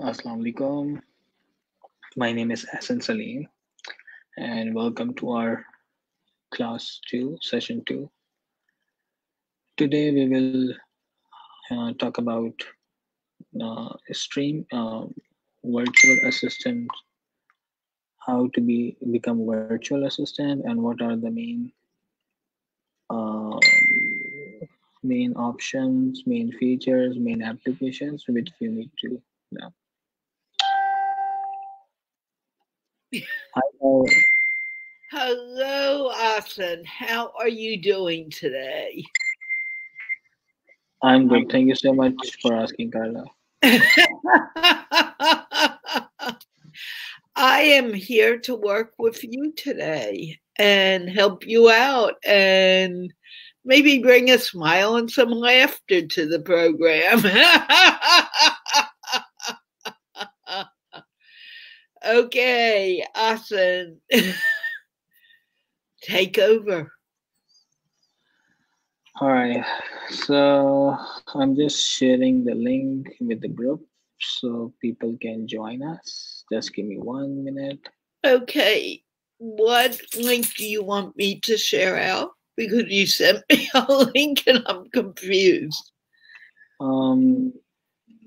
Assalamu alaikum. My name is Ahsan Saleem, and welcome to our class 2, session 2. Today we will uh, talk about uh, stream uh, virtual assistant, how to be become virtual assistant, and what are the main uh, main options, main features, main applications which you need to know. Hi, Hello, Austin. How are you doing today? I'm good. Thank you so much for asking, Carla. I am here to work with you today and help you out and maybe bring a smile and some laughter to the program. okay, Ahsan. Take over. All right. So I'm just sharing the link with the group so people can join us. Just give me one minute. Okay, what link do you want me to share out? Because you sent me a link and I'm confused. Um,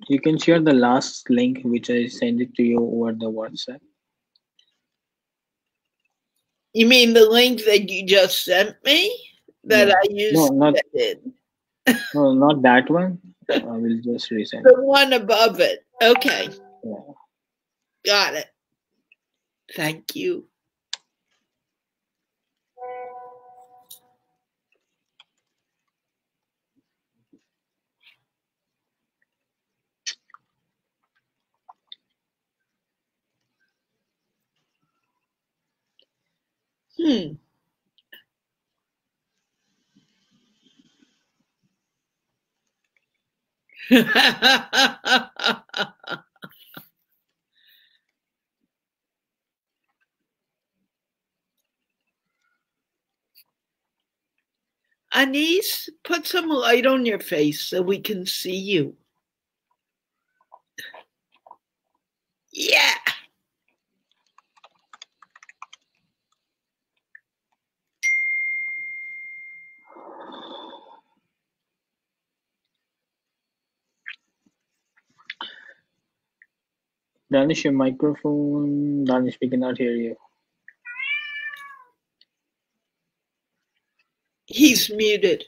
you can share the last link which I sent it to you over the WhatsApp. You mean the link that you just sent me that No, I used? no, not send no, not that one. I will just resend. The one above it. Okay, Yeah. got it. Thank you. Hmm. Anise, put some light on your face so we can see you. Yeah. Danish, your microphone. Danish, we cannot hear you. He's muted.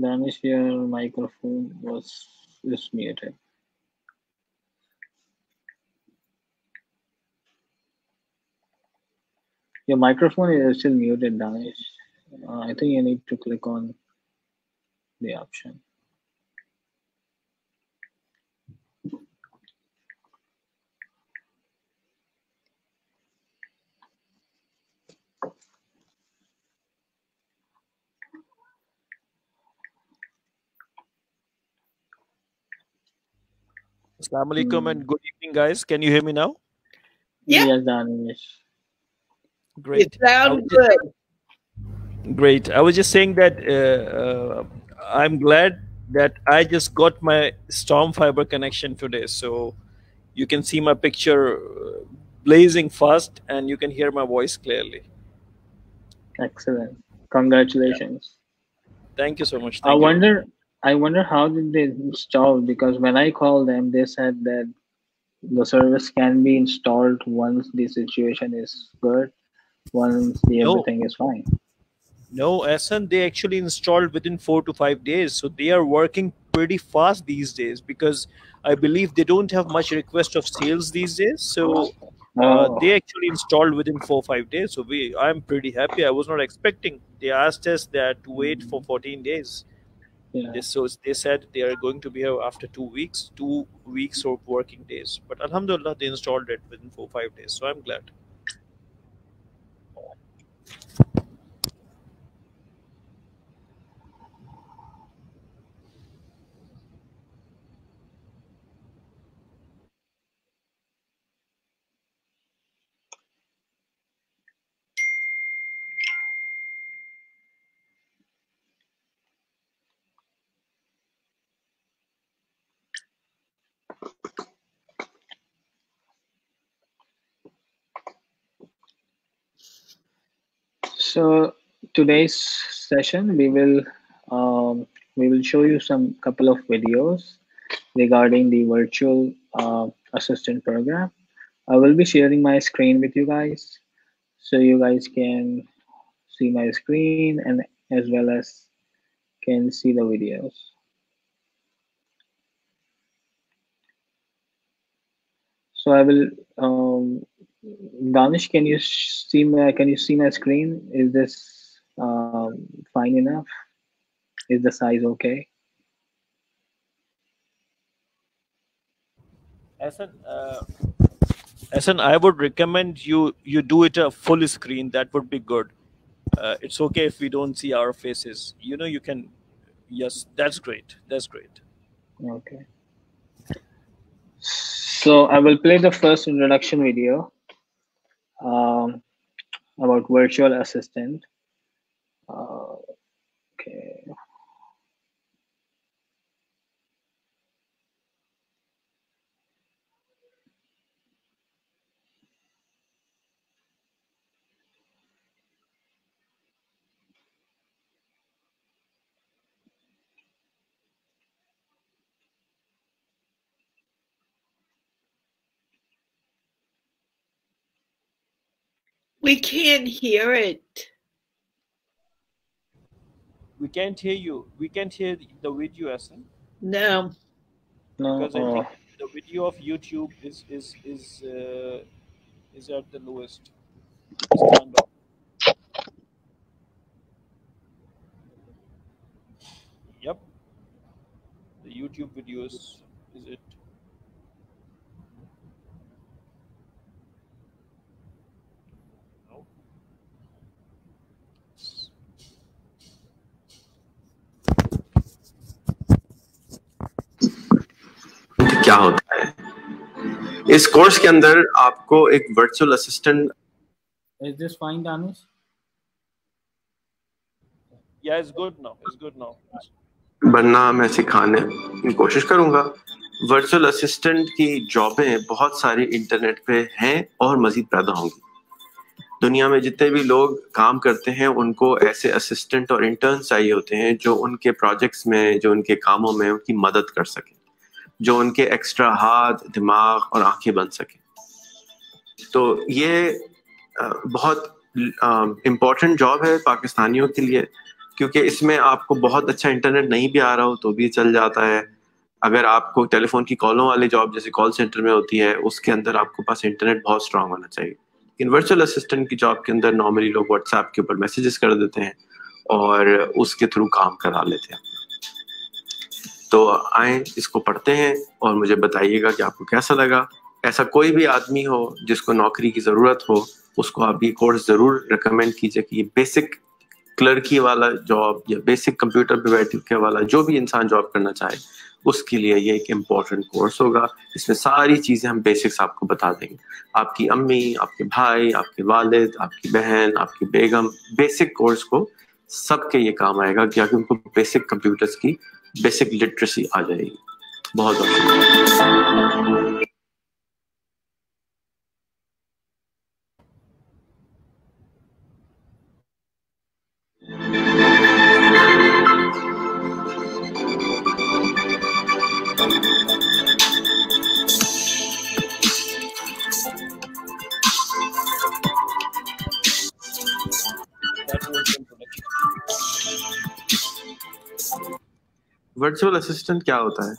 Danish, your microphone was is muted. Your microphone is still muted, Danish. Uh, I think you need to click on the option. Assalamu alaikum Hmm. and good evening, guys. Can you hear me now? Yeah. Yes, Danish. Great. I sound was just, good. great. I was just saying that uh, uh, I'm glad that I just got my Storm Fiber connection today. So you can see my picture uh, blazing fast and you can hear my voice clearly. Excellent. Congratulations. Thank you so much. I you. wonder. I wonder how did they install? Because when I called them, they said that the service can be installed once the situation is good, once the No, everything is fine. no, Ahsan, they actually installed within four to five days. So they are working pretty fast these days because I believe they don't have much request of sales these days. So uh, Oh, they actually installed within four or five days. So we, I'm pretty happy. I was not expecting. They asked us that to wait for 14 days. yeah. So they said they are going to be here after two weeks, two weeks of working days. But Alhamdulillah, they installed it within four or five days. So I'm glad. So today's session, we will um, we will show you some couple of videos regarding the virtual uh, assistant program. I will be sharing my screen with you guys, so you guys can see my screen and as well as can see the videos. So I will, um, Danish, can you see my, can you see my screen? Is this um, fine enough? Is the size okay? Ahsan, uh, Ahsan, I would recommend you you do it a full screen. That would be good. Uh, it's okay if we don't see our faces. You know, you can. Yes, that's great. That's great. Okay. So I will play the first introduction video um, about virtual assistant. Uh, okay. We can't hear it. We can't hear you. We can't hear the video, Ahsan, No. No, because I uh, think the video of YouTube is is is uh, is at the lowest. It's turned off. Yep. The YouTube videos is it. ہوتا ہے۔ اس course کے اندر آپ کو ایک virtual assistant is this fine دانش یا is good now is good now بننا میں سکھانے کی کوشش کروں گا۔ ورچوئل اسسٹنٹ کی جابیں بہت ساری انٹرنیٹ پہ ہیں اور مزید پیدا ہوں گی۔ دنیا میں جتنے بھی لوگ کام کرتے ہیں ان کو ایسے اسسٹنٹ اور انٹرن چاہیے ہوتے ہیں جو ان کے پروجیکٹس میں جو ان کے کاموں میں ان کی مدد کر سکیں۔ جو ان کے ایکسٹرا ہاتھ، دماغ اور آنکھیں بن سکیں۔ تو یہ بہت امپورٹنٹ جاب ہے پاکستانیوں کے لیے، کیونکہ اس میں آپ کو بہت اچھا انٹرنیٹ نہیں بھی آ رہا ہو تو بھی چل جاتا ہے۔ اگر آپ کو ٹیلی فون کی کالوں والی جاب جیسے کال سینٹر میں ہوتی ہے اس کے اندر آپ کو پاس انٹرنیٹ بہت اسٹرانگ ہونا چاہیے۔ لیکن ورچوئل اسسٹنٹ کی جاب کے اندر نارملی لوگ واٹس ایپ کے اوپر میسیجز کر دیتے ہیں اور اس کے تھرو کام کرا لیتے ہیں۔ تو آئیں، اس کو پڑھتے ہیں اور مجھے بتائیے گا کہ آپ کو کیسا لگا۔ ایسا کوئی بھی آدمی ہو جس کو نوکری کی ضرورت ہو، اس کو آپ یہ کورس ضرور ریکمینڈ کیجیے کہ یہ بیسک کلرکی والا جاب یا بیسک کمپیوٹر کے والا جو بھی انسان جاب کرنا چاہے، اس کے لیے یہ ایک امپورٹنٹ کورس ہوگا۔ اس میں ساری چیزیں ہم بیسکس آپ کو بتا دیں گے۔ آپ کی امی، آپ کے بھائی، آپ کے والد، آپ کی بہن، آپ کی بیگم بیسک کورس کو سب کے یہ کام آئے گا، کیونکہ ان کو بیسک کمپیوٹرز کی بیسک لٹریسی آ جائے گی۔ بہت بہت شکریہ۔ ورچوئل اسسٹنٹ کیا ہوتا ہے?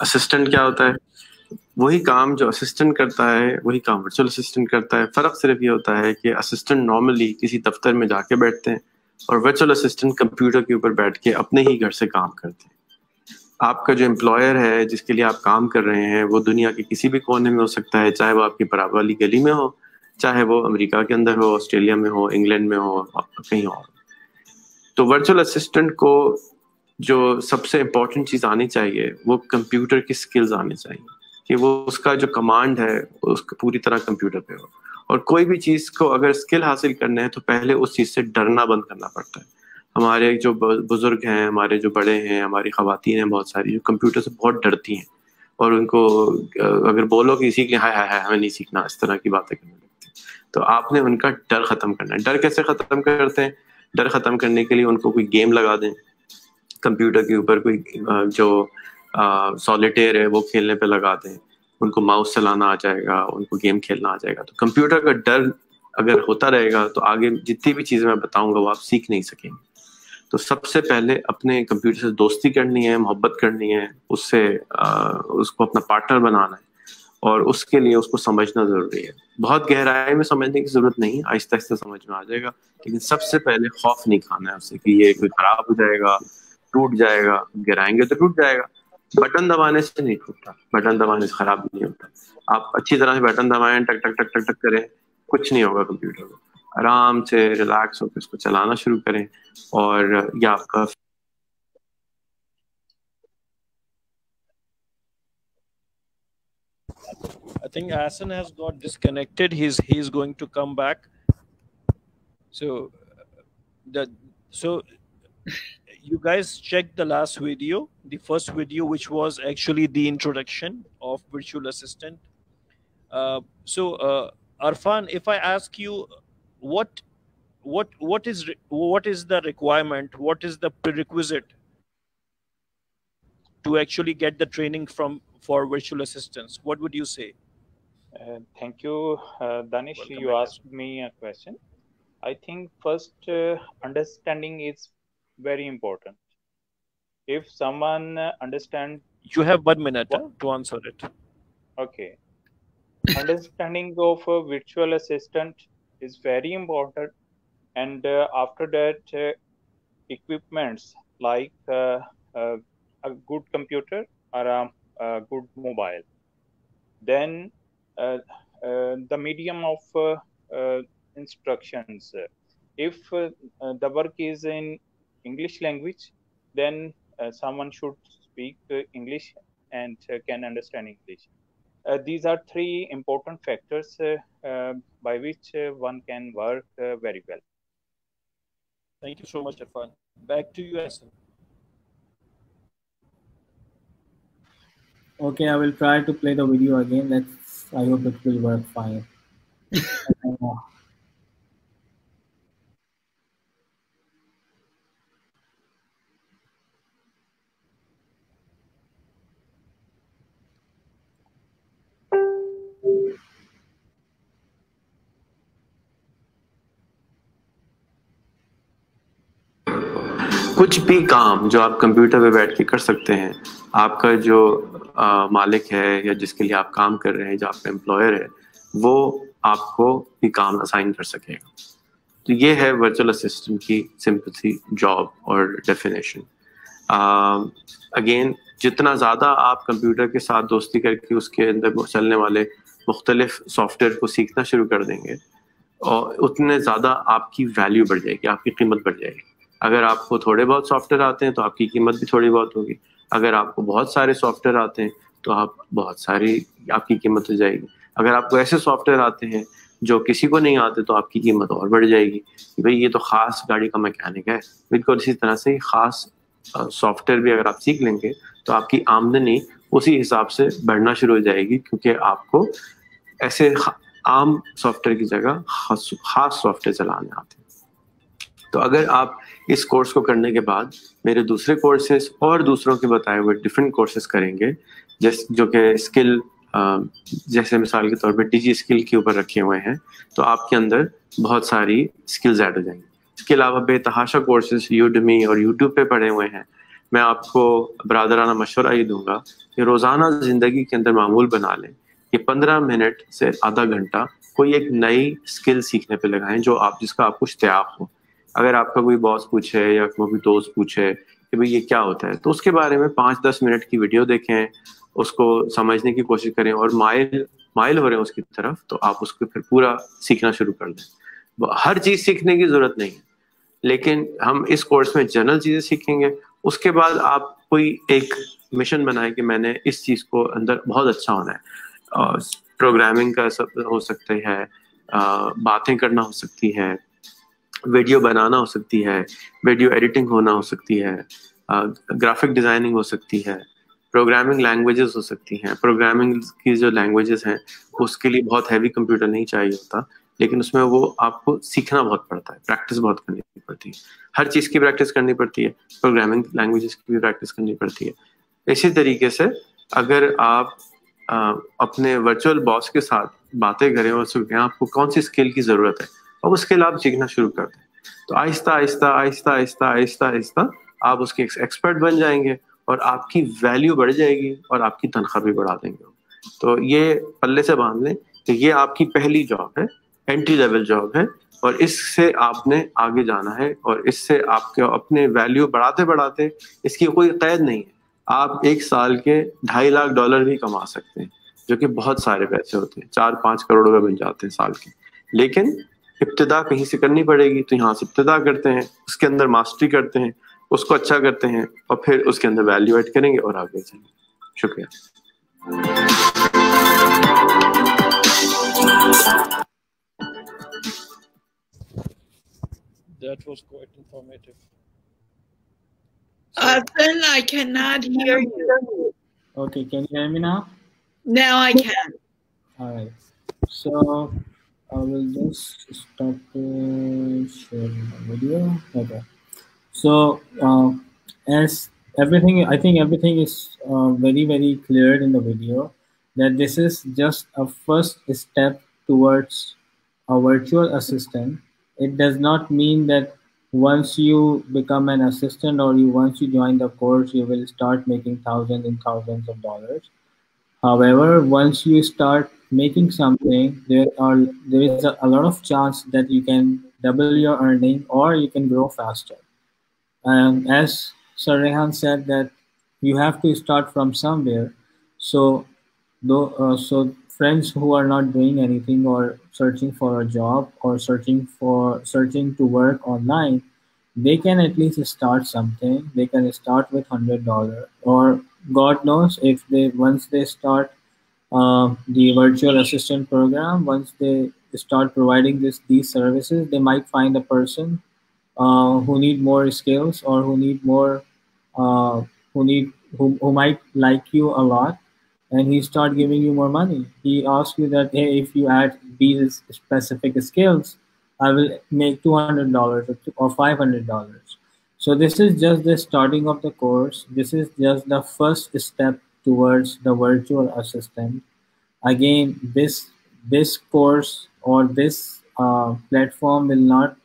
اسسٹنٹ کیا ہوتا ہے؟ وہی کام جو اسسٹنٹ کرتا ہے، وہی کام ورچوئل اسسٹنٹ کرتا ہے۔ فرق صرف یہ ہوتا ہے کہ اسسٹنٹ نارملی کسی دفتر میں جا کے بیٹھتے ہیں اور ورچوئل اسسٹنٹ کمپیوٹر کے اوپر بیٹھ کے اپنے ہی گھر سے کام کرتے ہیں۔ آپ کا جو امپلائر ہے، جس کے لیے آپ کام کر رہے ہیں، وہ دنیا کے کسی بھی کونے میں ہو سکتا ہے، چاہے وہ آپ کی برابر والی گلی میں ہو، چاہے وہ امریکہ کے اندر ہو، آسٹریلیا میں ہو، انگلینڈ میں ہو، کہیں اور۔ تو ورچوئل اسسٹنٹ کو جو سب سے امپورٹنٹ چیز آنی چاہیے، وہ کمپیوٹر کی اسکلز آنی چاہیے کہ وہ اس کا جو کمانڈ ہے، اس کا پوری طرح کمپیوٹر پہ ہو۔ اور کوئی بھی چیز کو اگر اسکل حاصل کرنا ہے تو پہلے اس چیز سے ڈرنا بند کرنا پڑتا ہے۔ ہمارے جو بزرگ ہیں، ہمارے جو بڑے ہیں، ہماری خواتین ہیں بہت ساری، جو کمپیوٹر سے بہت ڈرتی ہیں۔ اور ان کو، اگر بولو کہ سیکھ لیں ہائے ہائے ہائے، ہمیں نہیں سیکھنا، اس طرح کی باتیں کرنے لگتی تو آپ نے ان کا ڈر ختم کرنا ہے۔ ڈر کیسے ختم کرتے ہیں؟ ڈر ختم کرنے کے لیے ان کو کوئی گیم لگا دیں۔ کمپیوٹر کے اوپر کوئی جو سالیٹیئر ہے، وہ کھیلنے پہ لگا دیں ان کو ماؤس چلانا آ جائے گا، ان کو گیم کھیلنا آ جائے گا۔ تو کمپیوٹر کا ڈر اگر ہوتا رہے گا، تو آگے جتنی بھی چیزیں میں بتاؤں گا، وہ آپ سیکھ نہیں سکیں گے۔ تو سب سے پہلے اپنے کمپیوٹر سے دوستی کرنی ہے، محبت کرنی ہے، اس سے اس کو اپنا پارٹنر بنانا ہے۔ اور اس کے لیے اس کو سمجھنا ضروری ہے۔ بہت گہرائی میں سمجھنے کی ضرورت نہیں، آہستہ آہستہ سمجھ میں آ جائے گا۔ لیکن سب سے پہلے خوف نہیں کھانا ہے اسے کہ یہ کوئی خراب ہو جائے گا۔ ٹوٹ جائے گا، گرائیں گے تو ٹوٹ جائے گا بٹن دبانے سے نہیں ٹوٹتا، بٹن دبانے سے خراب نہیں ہوتا آپ اچھی طرح سے بٹن دبائیں، ٹک ٹک ٹک ٹک ٹک کریں، کچھ نہیں ہوگا کمپیوٹر کو آرام سے ریلیکس ہو کے اس کو چلانا شروع کریں اور یہ آپ کا I think Asan has got disconnected. He's he's going to come back. So uh, the so you guys checked the last video, the first video, which was actually the introduction of virtual assistant. Uh, so uh, Arfan, if I ask you what what what is what is the requirement, what is the prerequisite to actually get the training from for virtual assistants, what would you say? Uh, thank you, uh, Danish. Welcome you asked me a question. I think first uh, understanding is very important. If someone understand, you have one minute uh, to answer it. Okay. understanding of a virtual assistant is very important, and uh, after that, uh, equipments like a good computer or a, a good mobile. Then uh, uh, the medium of uh, instructions. If the work is in English language, then someone should speak English and can understand English. Uh, these are three important factors uh, uh, by which one can work very well. Thank you so much, Irfan. Back to you, Ahsan. Okay, I will try to play the video again. Let's I hope it will work fine. کچھ بھی کام جو آپ computer پہ بیٹھ کے کر سکتے ہیں، آپ کا جو مالک ہے یا جس کے لیے آپ کام کر رہے ہیں، جو آپ کا امپلائر ہے، وہ آپ کو بھی کام اسائن کر سکے گا۔ تو یہ ہے ورچوئل اسسٹنٹ کی سمپتھی جاب اور ڈیفینیشن اگین جتنا زیادہ آپ کمپیوٹر کے ساتھ دوستی کر کے اس کے اندر چلنے والے مختلف سافٹ ویئر کو سیکھنا شروع کر دیں گے، اور اتنے زیادہ آپ کی ویلیو بڑھ جائے گی، آپ کی قیمت بڑھ جائے گی۔ اگر آپ کو تھوڑے بہت سافٹ ویئر آتے ہیں تو آپ کی قیمت بھی تھوڑی بہت ہوگی۔ اگر آپ کو بہت سارے سافٹ ویئر آتے ہیں تو آپ بہت ساری آپ کی قیمت ہو جائے گی۔ اگر آپ کو ایسے سافٹ ویئر آتے ہیں جو کسی کو نہیں آتے تو آپ کی قیمت اور بڑھ جائے گی۔ کہ بھائی یہ تو خاص گاڑی کا مکینک ہے۔ بالکل اسی طرح سے خاص سافٹ ویئر بھی اگر آپ سیکھ لیں گے تو آپ کی آمدنی اسی حساب سے بڑھنا شروع ہو جائے گی۔ کیونکہ آپ کو ایسے عام سافٹ ویئر کی جگہ خاص سافٹ ویئر چلانے آتے ہیں۔ تو اگر آپ اس کورس کو کرنے کے بعد میرے دوسرے کورسز اور دوسروں کے بتائے ہوئے ڈفرینٹ کورسز کریں گے، جس جو کہ اسکل جیسے مثال کے طور پہ ڈی جی اسکل کے اوپر رکھے ہوئے ہیں، تو آپ کے اندر بہت ساری اسکلز ایڈ ہو جائیں گی۔ اس کے علاوہ بے تحاشا کورسز یوڈمی اور یوٹیوب پہ پڑھے ہوئے ہیں۔ میں آپ کو برادرانہ مشورہ یہ دوں گا کہ روزانہ زندگی کے اندر معمول بنا لیں کہ پندرہ منٹ سے آدھا گھنٹہ کوئی ایک نئی اسکل سیکھنے پہ لگائیں جو آپ جس کا آپ کو اشتیاق ہو۔ اگر آپ کا کوئی باس پوچھے یا کوئی دوست پوچھے کہ بھائی یہ کیا ہوتا ہے، تو اس کے بارے میں پانچ دس منٹ کی ویڈیو دیکھیں، اس کو سمجھنے کی کوشش کریں اور مائل مائل ہو رہے ہیں اس کی طرف، تو آپ اس کو پھر پورا سیکھنا شروع کر دیں۔ ہر چیز سیکھنے کی ضرورت نہیں ہے، لیکن ہم اس کورس میں جنرل چیزیں سیکھیں گے۔ اس کے بعد آپ کوئی ایک مشن بنائیں کہ میں نے اس چیز کو اندر بہت اچھا ہونا ہے۔ پروگرامنگ کا سب ہو سکتے ہے باتیں کرنا ہو سکتی ہے ویڈیو بنانا ہو سکتی ہے، ویڈیو ایڈیٹنگ ہونا ہو سکتی ہے گرافک ڈیزائننگ ہو سکتی ہے، پروگرامنگ لینگویجز ہو سکتی ہیں۔ پروگرامنگ کی جو لینگویجز ہیں اس کے لیے بہت ہیوی کمپیوٹر نہیں چاہیے ہوتا، لیکن اس میں وہ آپ کو سیکھنا بہت پڑتا ہے، پریکٹس بہت کرنی پڑتی ہے۔ ہر چیز کی پریکٹس کرنی پڑتی ہے، پروگرامنگ لینگویجز کی بھی پریکٹس کرنی پڑتی ہے۔ اسی طریقے سے اگر آپ اپنے ورچوئل باس کے ساتھ باتیں کریں اور سکیں آپ کو کون سی اسکل کی ضرورت ہے؟ اب اس کے آپ سیکھنا شروع کر دیں۔ تو آہستہ آہستہ آہستہ آہستہ آہستہ آہستہ آپ اس کے ایکسپرٹ بن جائیں گے اور آپ کی ویلیو بڑھ جائے گی اور آپ کی تنخواہ بھی بڑھا دیں گے۔ تو یہ پلے سے باندھ لیں کہ یہ آپ کی پہلی جاب ہے اینٹری لیول جاب ہے اور اس سے آپ نے آگے جانا ہے اور اس سے آپ کے اپنے ویلیو بڑھاتے بڑھاتے اس کی کوئی قید نہیں ہے۔ آپ ایک سال کے ڈھائی لاکھ ڈالر بھی کما سکتے ہیں، جو کہ بہت سارے پیسے ہوتے ہیں۔ چار، پانچ کروڑ روپے بن جاتے ہیں سال کے۔ لیکن ابتدا کہیں سے کرنی پڑے گی تو یہاں سے ابتدا کرتے ہیں اس کے اندر ماسٹری کرتے ہیں اس کو اچھا کرتے ہیں اور پھر اس کے اندر ویلیو ایڈ کریں گے اور آگے چلیں گے شکریہ That was quite informative. I cannot hear you. Okay, can you hear me now? Now I can. All right. So I will just stop uh, sharing the video. Okay. So uh, as everything, I think everything is uh, very very clear in the video that this is just a first step towards a virtual assistant. It does not mean that once you become an assistant or you once you join the course, you will start making thousands and thousands of dollars. However, once you start making something, there are there is a, a lot of chance that you can double your earning or you can grow faster. And as Sir Rehan said that you have to start from somewhere. So though uh, so friends who are not doing anything or searching for a job or searching for searching to work online they can at least start something they can start with hundred dollar or god knows if they once they start uh, the virtual assistant program once they start providing this these services they might find a person uh, who need more skills or who need more uh, who need who, who might like you a lot and he start giving you more money. He asks you that, hey, if you add these specific skills, I will make $200 or $500. So this is just the starting of the course. This is just the first step towards the virtual assistant. Again, this this course or this uh, platform will not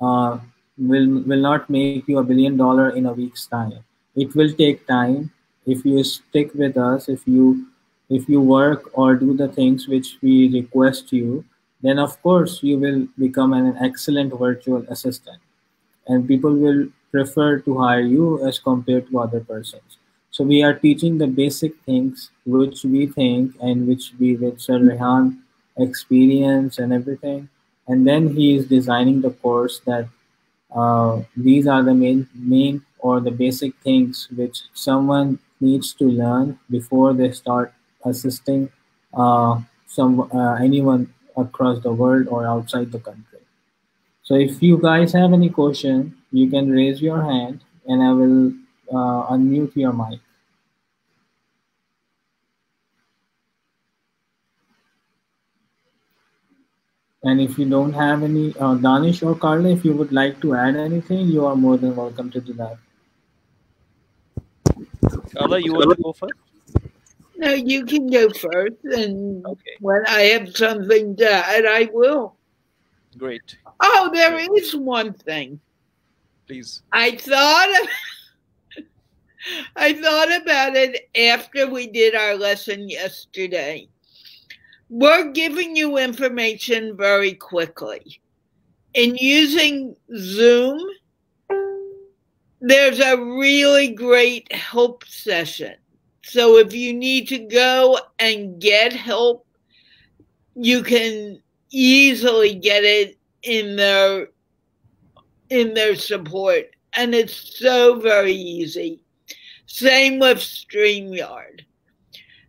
uh, will will not make you a billion dollar in a week's time. It will take time if you stick with us if you if you work or do the things which we request you then of course you will become an excellent virtual assistant and people will prefer to hire you as compared to other persons so we are teaching the basic things which we think and which we with Sir Rehan experience and everything and then he is designing the course that uh, these are the main main or the basic things which someone needs to learn before they start assisting uh, some uh, anyone across the world or outside the country. So if you guys have any question, you can raise your hand and I will uh, unmute your mic. And if you don't have any, uh, Danish or Carla, if you would like to add anything, you are more than welcome to do that. Carla, you want to go first? No, you can go first, and Okay. when I have something to add, I will. Great. Oh, there is one thing. Please. I thought of, I thought about it after we did our lesson yesterday. We're giving you information very quickly. In using Zoom, there's a really great help session. So if you need to go and get help, you can easily get it in their in their support. And it's so very easy. Same with StreamYard.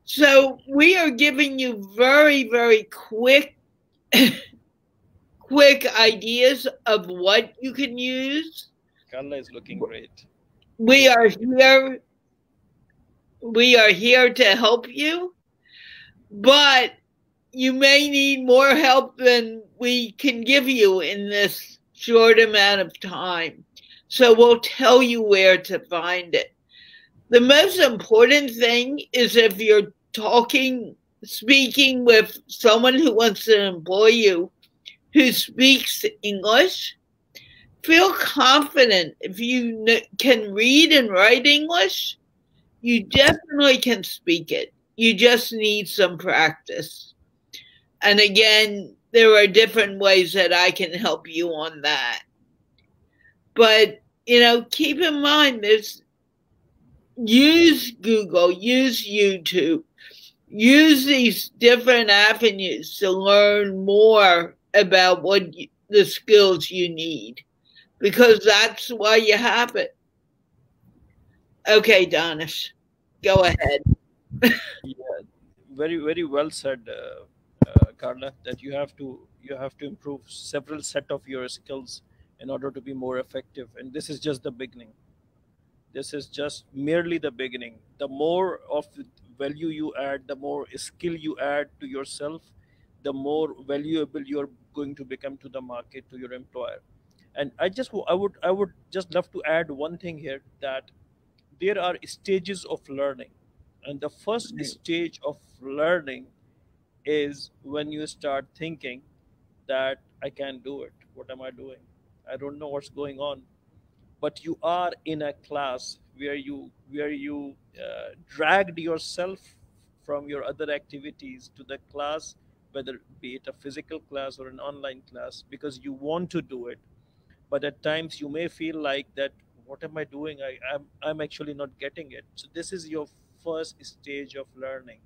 So we are giving you very, very quick quick ideas of what you can use. Carla is looking great. We are here we are here to help you. But you may need more help than we can give you in this short amount of time. So we'll tell you where to find it. The most important thing is if you're talking, speaking with someone who wants to employ you who speaks English, feel confident if you can read and write English, you definitely can speak it. You just need some practice. And again, there are different ways that I can help you on that. But, you know, keep in mind there's use Google, use YouTube, use these different avenues to learn more about what you, the skills you need because that's why you have it. Okay, Danish, go ahead. yeah, very very well said, uh, uh, Carla. That you have to you have to improve several set of your skills in order to be more effective, and this is just the beginning. This is just merely the beginning. The more of value you add, the more skill you add to yourself, the more valuable you're going to become to the market, to your employer. And i just i would i would just love to add one thing here that there are stages of learning. And the first stage of learning is when you start thinking that i can't do it. What am i doing? I don't know what's going on but you are in a class where you where you uh, dragged yourself from your other activities to the class whether be it a physical class or an online class because you want to do it. But at times you may feel like that what am i doing? I, I'm, I'm actually not getting it. So this is your first stage of learning.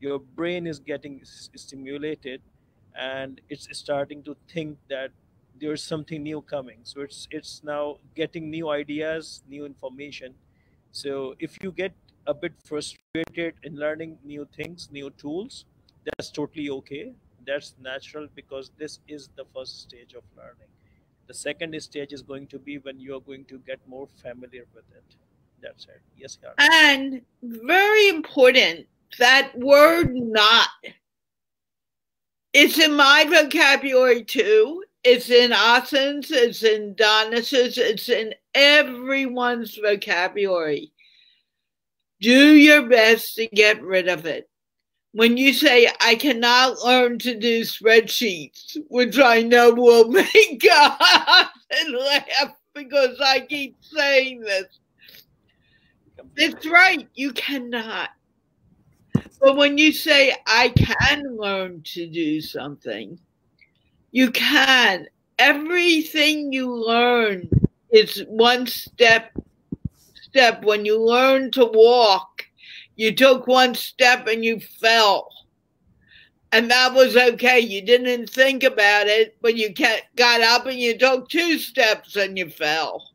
Your brain is getting stimulated and it's starting to think that there's something new coming so it's it's now getting new ideas new information so if you get a bit frustrated in learning new things new tools that's totally okay that's natural because this is the first stage of learning the second stage is going to be when you are going to get more familiar with it. That's it. Yes, Yara. And very important, that word not. It's in my vocabulary too. It's in Ahsan's, it's in Danish's, it's in everyone's vocabulary. Do your best to get rid of it when you say I cannot learn to do spreadsheets, which I know will make God laugh because I keep saying this. It's right, you cannot. But when you say I can learn to do something, you can. Everything you learn is one step step when you learn to walk you took one step and you fell. And that was okay. You didn't think about it, but you got up and you took two steps and you fell.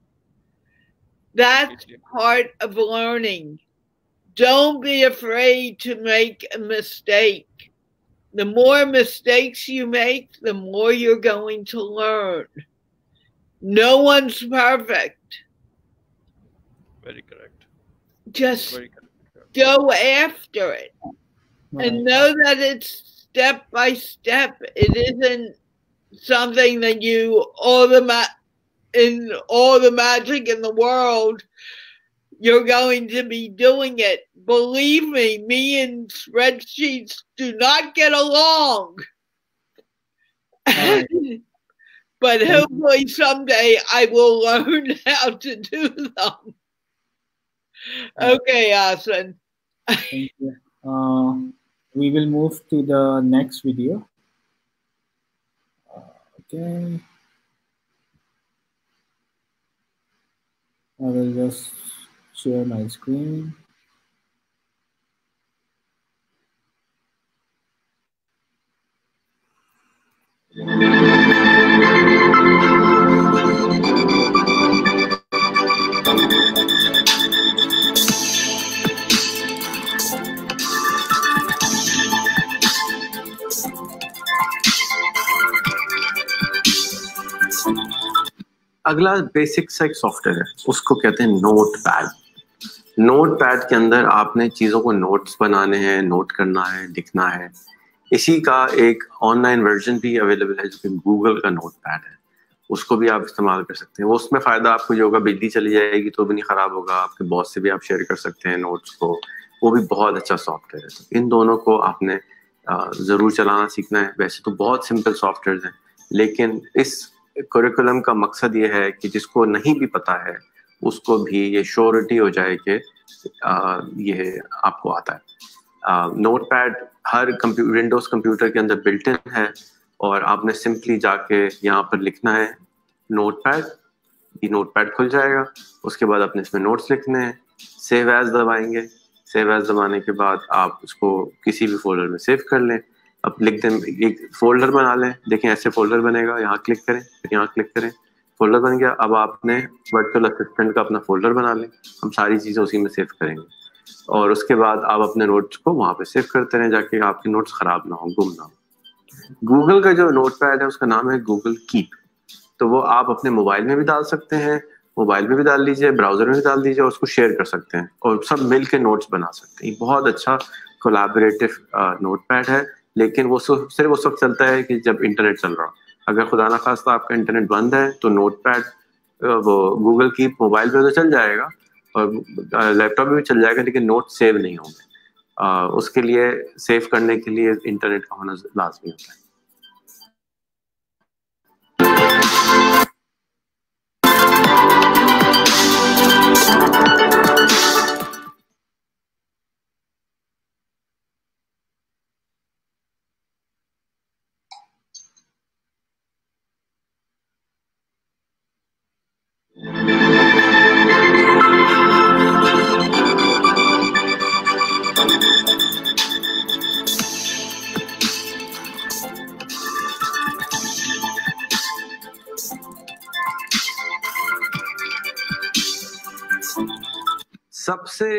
That's part of learning. Don't be afraid to make a mistake. The more mistakes you make, the more you're going to learn. No one's perfect. Very correct. Just Very correct go after it right. and know that it's step by step. It isn't something that you all the ma- in all the magic in the world you're going to be doing it. Believe me, me and spreadsheets do not get along. But hopefully someday I will learn how to do them. Okay, Ahsan. Thank you. Uh, we will move to the next video. Uh, okay. I will just share my screen. اگلا basic سا ایک soft where ہے، اس کو کہتے ہیں note paid note paid کے اندر آپ نے چیزوں کو نوٹس بنانے ہیں نوٹ کرنا ہے، لکھنا ہے۔ اسی کا ایک آن لائن ورژن بھی اویلیبل ہے جو کہ گوگل کا نوٹ پیڈ ہے۔ اس کو بھی آپ استعمال کر سکتے ہیں۔ وہ اس میں فائدہ آپ کو جو ہوگا، بجلی چلی جائے گی تو بھی نہیں خراب ہوگا۔ آپ کے باس سے بھی آپ شیئر کر سکتے ہیں نوٹس کو۔ وہ بھی بہت اچھا سافٹ ویئر ہے۔ تو ان دونوں کو آپ نے ضرور چلانا سیکھنا ہے۔ ویسے تو بہت سمپل سافٹ ویئرز ہیں، لیکن اس کریکولم کا مقصد یہ ہے کہ جس کو نہیں بھی پتہ ہے اس کو بھی یہ شورٹی ہو جائے کہ یہ آپ کو آتا ہے۔ نوٹ پیڈ ہر ونڈوز کمپیوٹر کے اندر بلٹ ان ہے اور آپ نے سمپلی جا کے یہاں پر لکھنا ہے نوٹ پیڈ یہ نوٹ پیڈ کھل جائے گا۔ اس کے بعد آپ نے اس میں نوٹس لکھنے ہیں۔ سیو ایز دبائیں گے۔ سیو ایز دبانے کے بعد آپ اس کو کسی بھی فولڈر میں سیو کر لیں۔ اب لکھ دیں، ایک فولڈر بنا لیں۔ دیکھیں ایسے فولڈر بنے گا۔ یہاں کلک کریں پھر یہاں کلک کریں۔ فولڈر بن گیا۔ اب آپ نے ورچوئل اسسٹنٹ کا اپنا فولڈر بنا لیں۔ ہم ساری چیزیں اسی میں سیو کریں گے۔ اور اس کے بعد آپ اپنے نوٹس کو وہاں پہ سیو کرتے رہیں جا کے آپ کے نوٹس خراب نہ ہوں، گم نہ ہوں۔ گوگل کا جو نوٹ پیڈ ہے، اس کا نام ہے گوگل کیپ تو وہ آپ اپنے موبائل میں بھی ڈال سکتے ہیں موبائل میں بھی ڈال لیجیے براؤزر میں بھی ڈال دیجیے اور اس کو شیئر کر سکتے ہیں۔ اور سب مل کے نوٹس بنا سکتے ہیں۔ بہت اچھا کولابریٹو نوٹ پیڈ ہے۔ لیکن وہ صرف اس وقت چلتا ہے کہ جب انٹرنیٹ چل رہا اگر خدا نہ آپ کا انٹرنیٹ بند ہے تو نوٹ پیڈ وہ گوگل کیپ موبائل پہ تو چل جائے گا اور لیپ ٹاپ پہ بھی چل جائے گا لیکن نوٹ سیو نہیں ہوں گے اس کے لیے سیو کرنے کے لیے انٹرنیٹ کا ہونا لازمی ہوتا ہے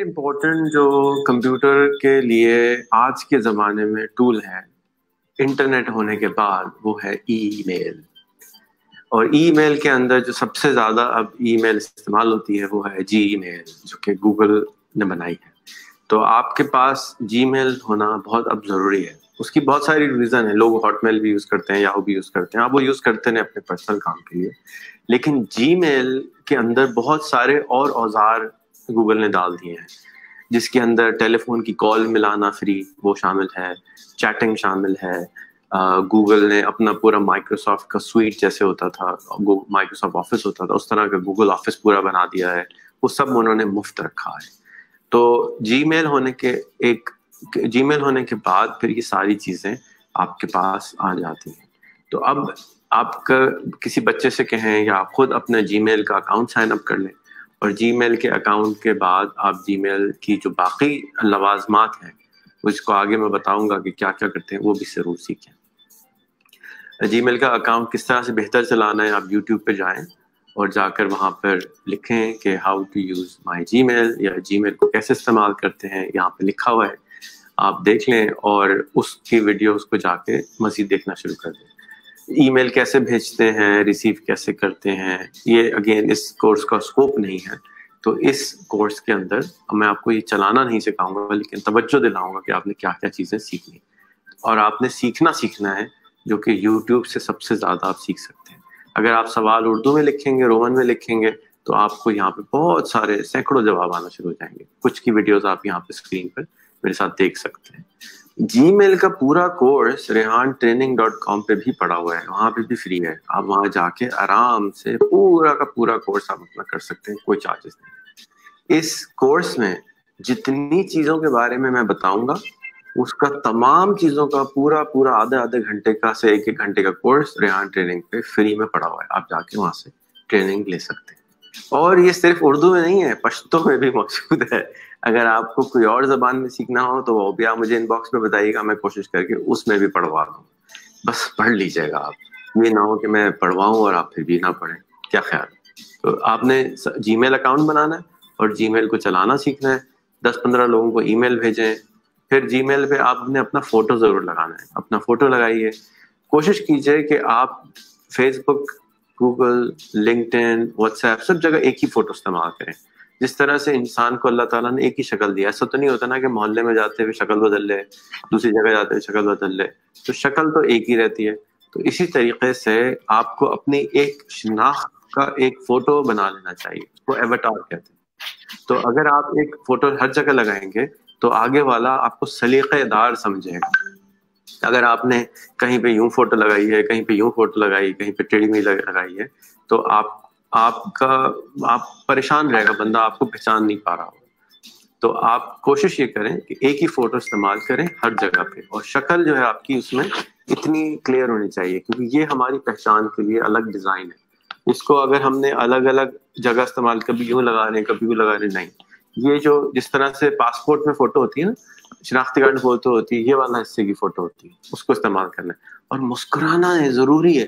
امپورٹنٹ جو کمپیوٹر کے لیے آج کے زمانے میں ٹول ہے انٹرنیٹ ہونے کے بعد وہ ہے ای میل اور ای میل کے اندر جو سب سے زیادہ اب ای میل استعمال ہوتی ہے وہ ہے جی میل جو کہ گوگل نے بنائی ہے۔ تو آپ کے پاس جی میل ہونا بہت اب ضروری ہے۔ اس کی بہت ساری ریزن ہیں۔ لوگ ہاٹ میل بھی یوز کرتے ہیں یاہو بھی یوز کرتے ہیں۔ آپ وہ یوز کرتے ہیں اپنے پرسنل کام کے لیے۔ لیکن جی میل کے اندر بہت سارے اور اوزار گوگل نے ڈال دیے ہیں۔ جس کے اندر ٹیلی فون کی کال ملانا فری وہ شامل ہے، چیٹنگ شامل ہے۔ گوگل نے اپنا پورا مائکروسافٹ کا سویٹ جیسے ہوتا تھا مائکروسافٹ آفس ہوتا تھا، اس طرح کا گوگل آفس پورا بنا دیا ہے۔ وہ سب انہوں نے مفت رکھا ہے۔ تو جی میل ہونے کے ایک جی میل ہونے کے بعد پھر یہ ساری چیزیں آپ کے پاس آ جاتی ہیں۔ تو اب آپ کا کسی بچے سے کہیں یا آپ خود اپنے جی میل کا اکاؤنٹ سائن اپ کر لیں۔ اور جی میل کے اکاؤنٹ کے بعد آپ جی میل کی جو باقی لوازمات ہیں، اس کو آگے میں بتاؤں گا کہ کیا کیا کرتے ہیں، وہ بھی ضرور سیکھیں۔ جی میل کا اکاؤنٹ کس طرح سے بہتر چلانا ہے، آپ یوٹیوب پہ جائیں اور جا کر وہاں پر لکھیں کہ how to use my Gmail یا جی میل کو کیسے استعمال کرتے ہیں، یہاں پہ لکھا ہوا ہے۔ آپ دیکھ لیں اور اس کی ویڈیوز کو جا کے مزید دیکھنا شروع کر دیں۔ ای میل کیسے بھیجتے ہیں ریسیو کیسے کرتے ہیں، یہ اگین اس کورس کا اسکوپ نہیں ہے، تو اس کورس کے اندر میں آپ کو یہ چلانا نہیں سکھاؤں گا، لیکن توجہ دلاؤں گا کہ آپ نے کیا کیا چیزیں سیکھیں اور آپ نے سیکھنا سیکھنا ہے، جو کہ یوٹیوب سے سب سے زیادہ آپ سیکھ سکتے ہیں۔ اگر آپ سوال اردو میں لکھیں گے، رومن میں لکھیں گے، تو آپ کو یہاں پہ بہت سارے سینکڑوں جواب آنا شروع ہو جائیں گے۔ کچھ کی ویڈیوز آپ یہاں پہ اسکرین پر میرے ساتھ دیکھ سکتے ہیں۔ جی میل کا پورا course Rehan training dot com پہ بھی پڑا ہوا ہے، وہاں پہ بھی فری ہے۔ آپ وہاں جا کے آرام سے پورا کا پورا کورس آپ اپنا کر سکتے ہیں، کوئی چارجز نہیں۔ اس کورس میں جتنی چیزوں کے بارے میں میں بتاؤں گا، اس کا تمام چیزوں کا پورا پورا آدھے آدھے گھنٹے کا سے ایک ایک گھنٹے کا کورس ریحان ٹریننگ پہ فری میں پڑا ہوا ہے۔ آپ جا کے وہاں سے ٹریننگ لے سکتے ہیں۔ اور یہ صرف اردو میں نہیں ہے پشتوں میں بھی موجود ہے۔ اگر آپ کو کوئی اور زبان میں سیکھنا ہو تو وہ بھی آپ مجھے ان باکس میں بتائیے گا، میں کوشش کر کے اس میں بھی پڑھوا دوں۔ بس پڑھ لیجیے گا آپ۔ یہ نہ ہو کہ میں پڑھواؤں اور آپ پھر بھی نہ پڑھیں۔ کیا خیال؟ تو آپ نے جی میل اکاؤنٹ بنانا ہے اور جی میل کو چلانا سیکھنا ہے۔ دس پندرہ لوگوں کو ای میل بھیجیں۔ پھر جی میل پہ آپ نے اپنا فوٹو ضرور لگانا ہے۔ اپنا فوٹو لگائیے۔ کوشش کیجیے کہ آپ Facebook Google LinkedIn WhatsApp سب جگہ ایک ہی فوٹو استعمال کریں۔ جس طرح سے انسان کو اللہ تعالیٰ نے ایک ہی شکل دیا ایسا تو نہیں ہوتا نا کہ محلے میں جاتے ہوئے شکل بدل لے، دوسری جگہ جاتے ہوئے شکل بدل لے۔ تو شکل تو ایک ہی رہتی ہے۔ تو اسی طریقے سے آپ کو اپنی ایک شناخت کا ایک فوٹو بنا لینا چاہیے، اس کو ایوٹار کہتے ہیں۔ تو اگر آپ ایک فوٹو ہر جگہ لگائیں گے تو آگے والا آپ کو سلیقہ دار سمجھے گا۔ اگر آپ نے کہیں پہ یوں فوٹو لگائی ہے، کہیں پہ یوں فوٹو لگائی، کہیں پہ ٹیڑھی میں لگائی ہے، تو آپ آپ کا، آپ پریشان رہے گا، بندہ آپ کو پہچان نہیں پا رہا ہو تو آپ کوشش یہ کریں کہ ایک ہی فوٹو استعمال کریں ہر جگہ پہ۔ اور شکل جو ہے آپ کی، اس میں اتنی کلیئر ہونی چاہیے کیونکہ یہ ہماری پہچان کے لیے الگ ڈیزائن ہے۔ اس کو اگر ہم نے الگ الگ جگہ استعمال، کبھی یوں لگا رہے ہیں، کبھی یوں لگا رہے ہیں، نہیں۔ یہ جو جس طرح سے پاسپورٹ میں فوٹو ہوتی ہے نا، شناختی کارڈ فوٹو ہوتی ہے یہ والا حصے کی فوٹو ہوتی ہے، اس کو استعمال کرنا۔ ہے اور مسکرانا ہے ضروری ہے۔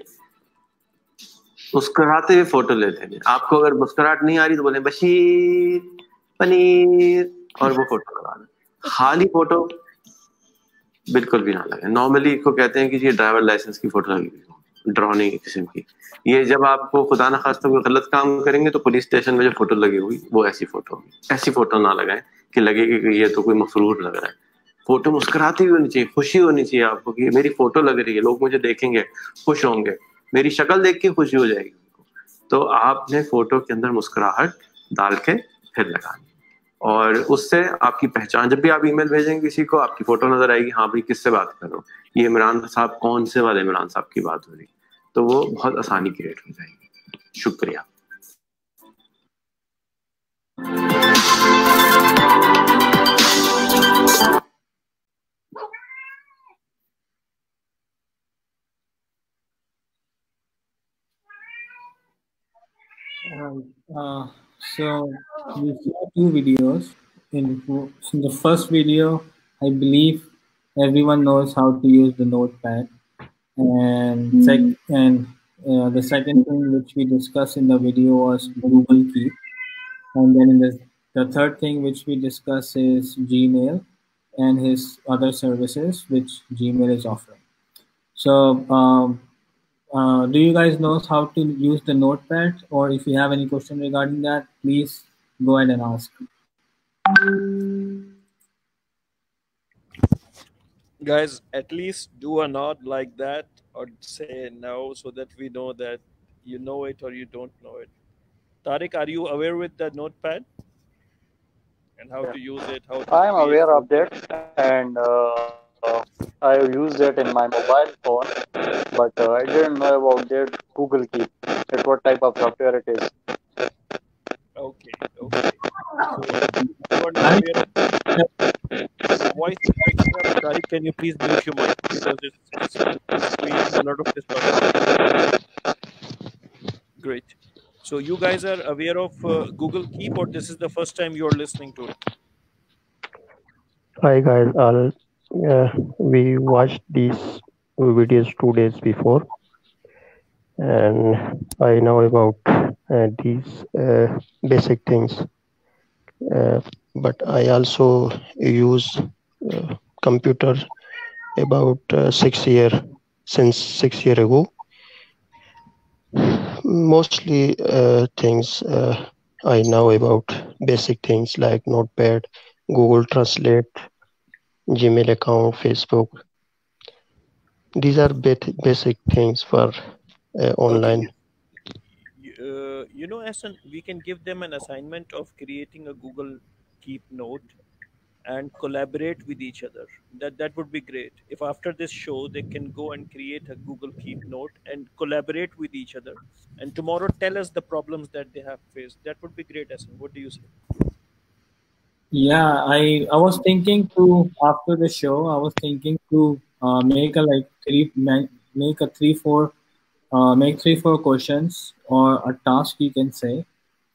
مسکراتے ہوئے فوٹو لیتے ہیں۔ آپ کو اگر مسکراہٹ نہیں آ رہی تو بولیں بشیر، پنیر، اور وہ فوٹو لگا لیں خالی فوٹو بالکل بھی نہ لگے۔ نارملی کو کہتے ہیں کہ جی یہ ڈرائیور لائسنس کی فوٹو لگی ڈرونی قسم کی۔ یہ جب آپ کو خدا نہ کوئی غلط کام کریں گے تو پولیس اسٹیشن میں جو فوٹو لگی ہوئی، وہ ایسی فوٹو ایسی فوٹو نہ لگائیں کہ لگے گی کہ یہ تو کوئی مفرور لگ رہا ہے۔ فوٹو مسکراتی ہوئی ہونی چاہیے، خوشی ہونی چاہیے آپ کو کہ میری فوٹو لگ رہی ہے، لوگ مجھے دیکھیں گے، خوش ہوں گے۔ میری شکل دیکھ کے خوشی ہو جائے گی۔ تو آپ نے فوٹو کے اندر مسکراہٹ ڈال کے پھر لگانی اور اس سے آپ کی پہچان، جب بھی آپ ای میل بھیجیں گے کسی کو، آپ کی فوٹو نظر آئے گی ہاں بھائی، کس سے بات کر رہا ہوں؟ یہ عمران صاحب، کون سے والے عمران صاحب کی بات ہو رہی؟ تو وہ بہت آسانی کریٹ ہو جائے گی۔ شکریہ۔ Uh, so we saw two videos. In, in the first video, I believe everyone knows how to use the notepad, and mm-hmm. sec- and uh, the second thing which we discussed in the video was Google Keep, and then in the the third thing which we discuss is Gmail and his other services which Gmail is offering. So um, uh, do you guys know how to use the notepad or if you have any question regarding that please go ahead and ask. Guys at least do a nod like that or say no so that we know that you know it or you don't know it. Tariq are you aware with the notepad? And how yeah. to use it how i'm aware of that and uh, uh, i used it in my mobile phone but uh, I didn't know about their Google Keep. At what type of software it is. Okay. Okay. voice Sorry, can you please mute your mic because it's, it's a lot of distortion. Great. So you guys are aware of uh, Google Keep, or this is the first time you are listening to it? Hi guys, I'll, uh, we watched these videos two days before and I know about uh, these uh, basic things. Uh, but I also use uh, computer about uh, six year since six year ago. Mostly uh, things I know about basic things like Notepad, Google Translate, Gmail account, Facebook, these are basic things for uh, online. Uh, you know Ahsan, we can give them an assignment of creating a google keep note and collaborate with each other. That that would be great. If after this show they can go and create a google keep note and collaborate with each other. And tomorrow tell us the problems that they have faced. That would be great Ahsan. what do you say yeah i i was thinking to after the show i was thinking to uh, make a like three make a three four uh, make three four questions or a task you can say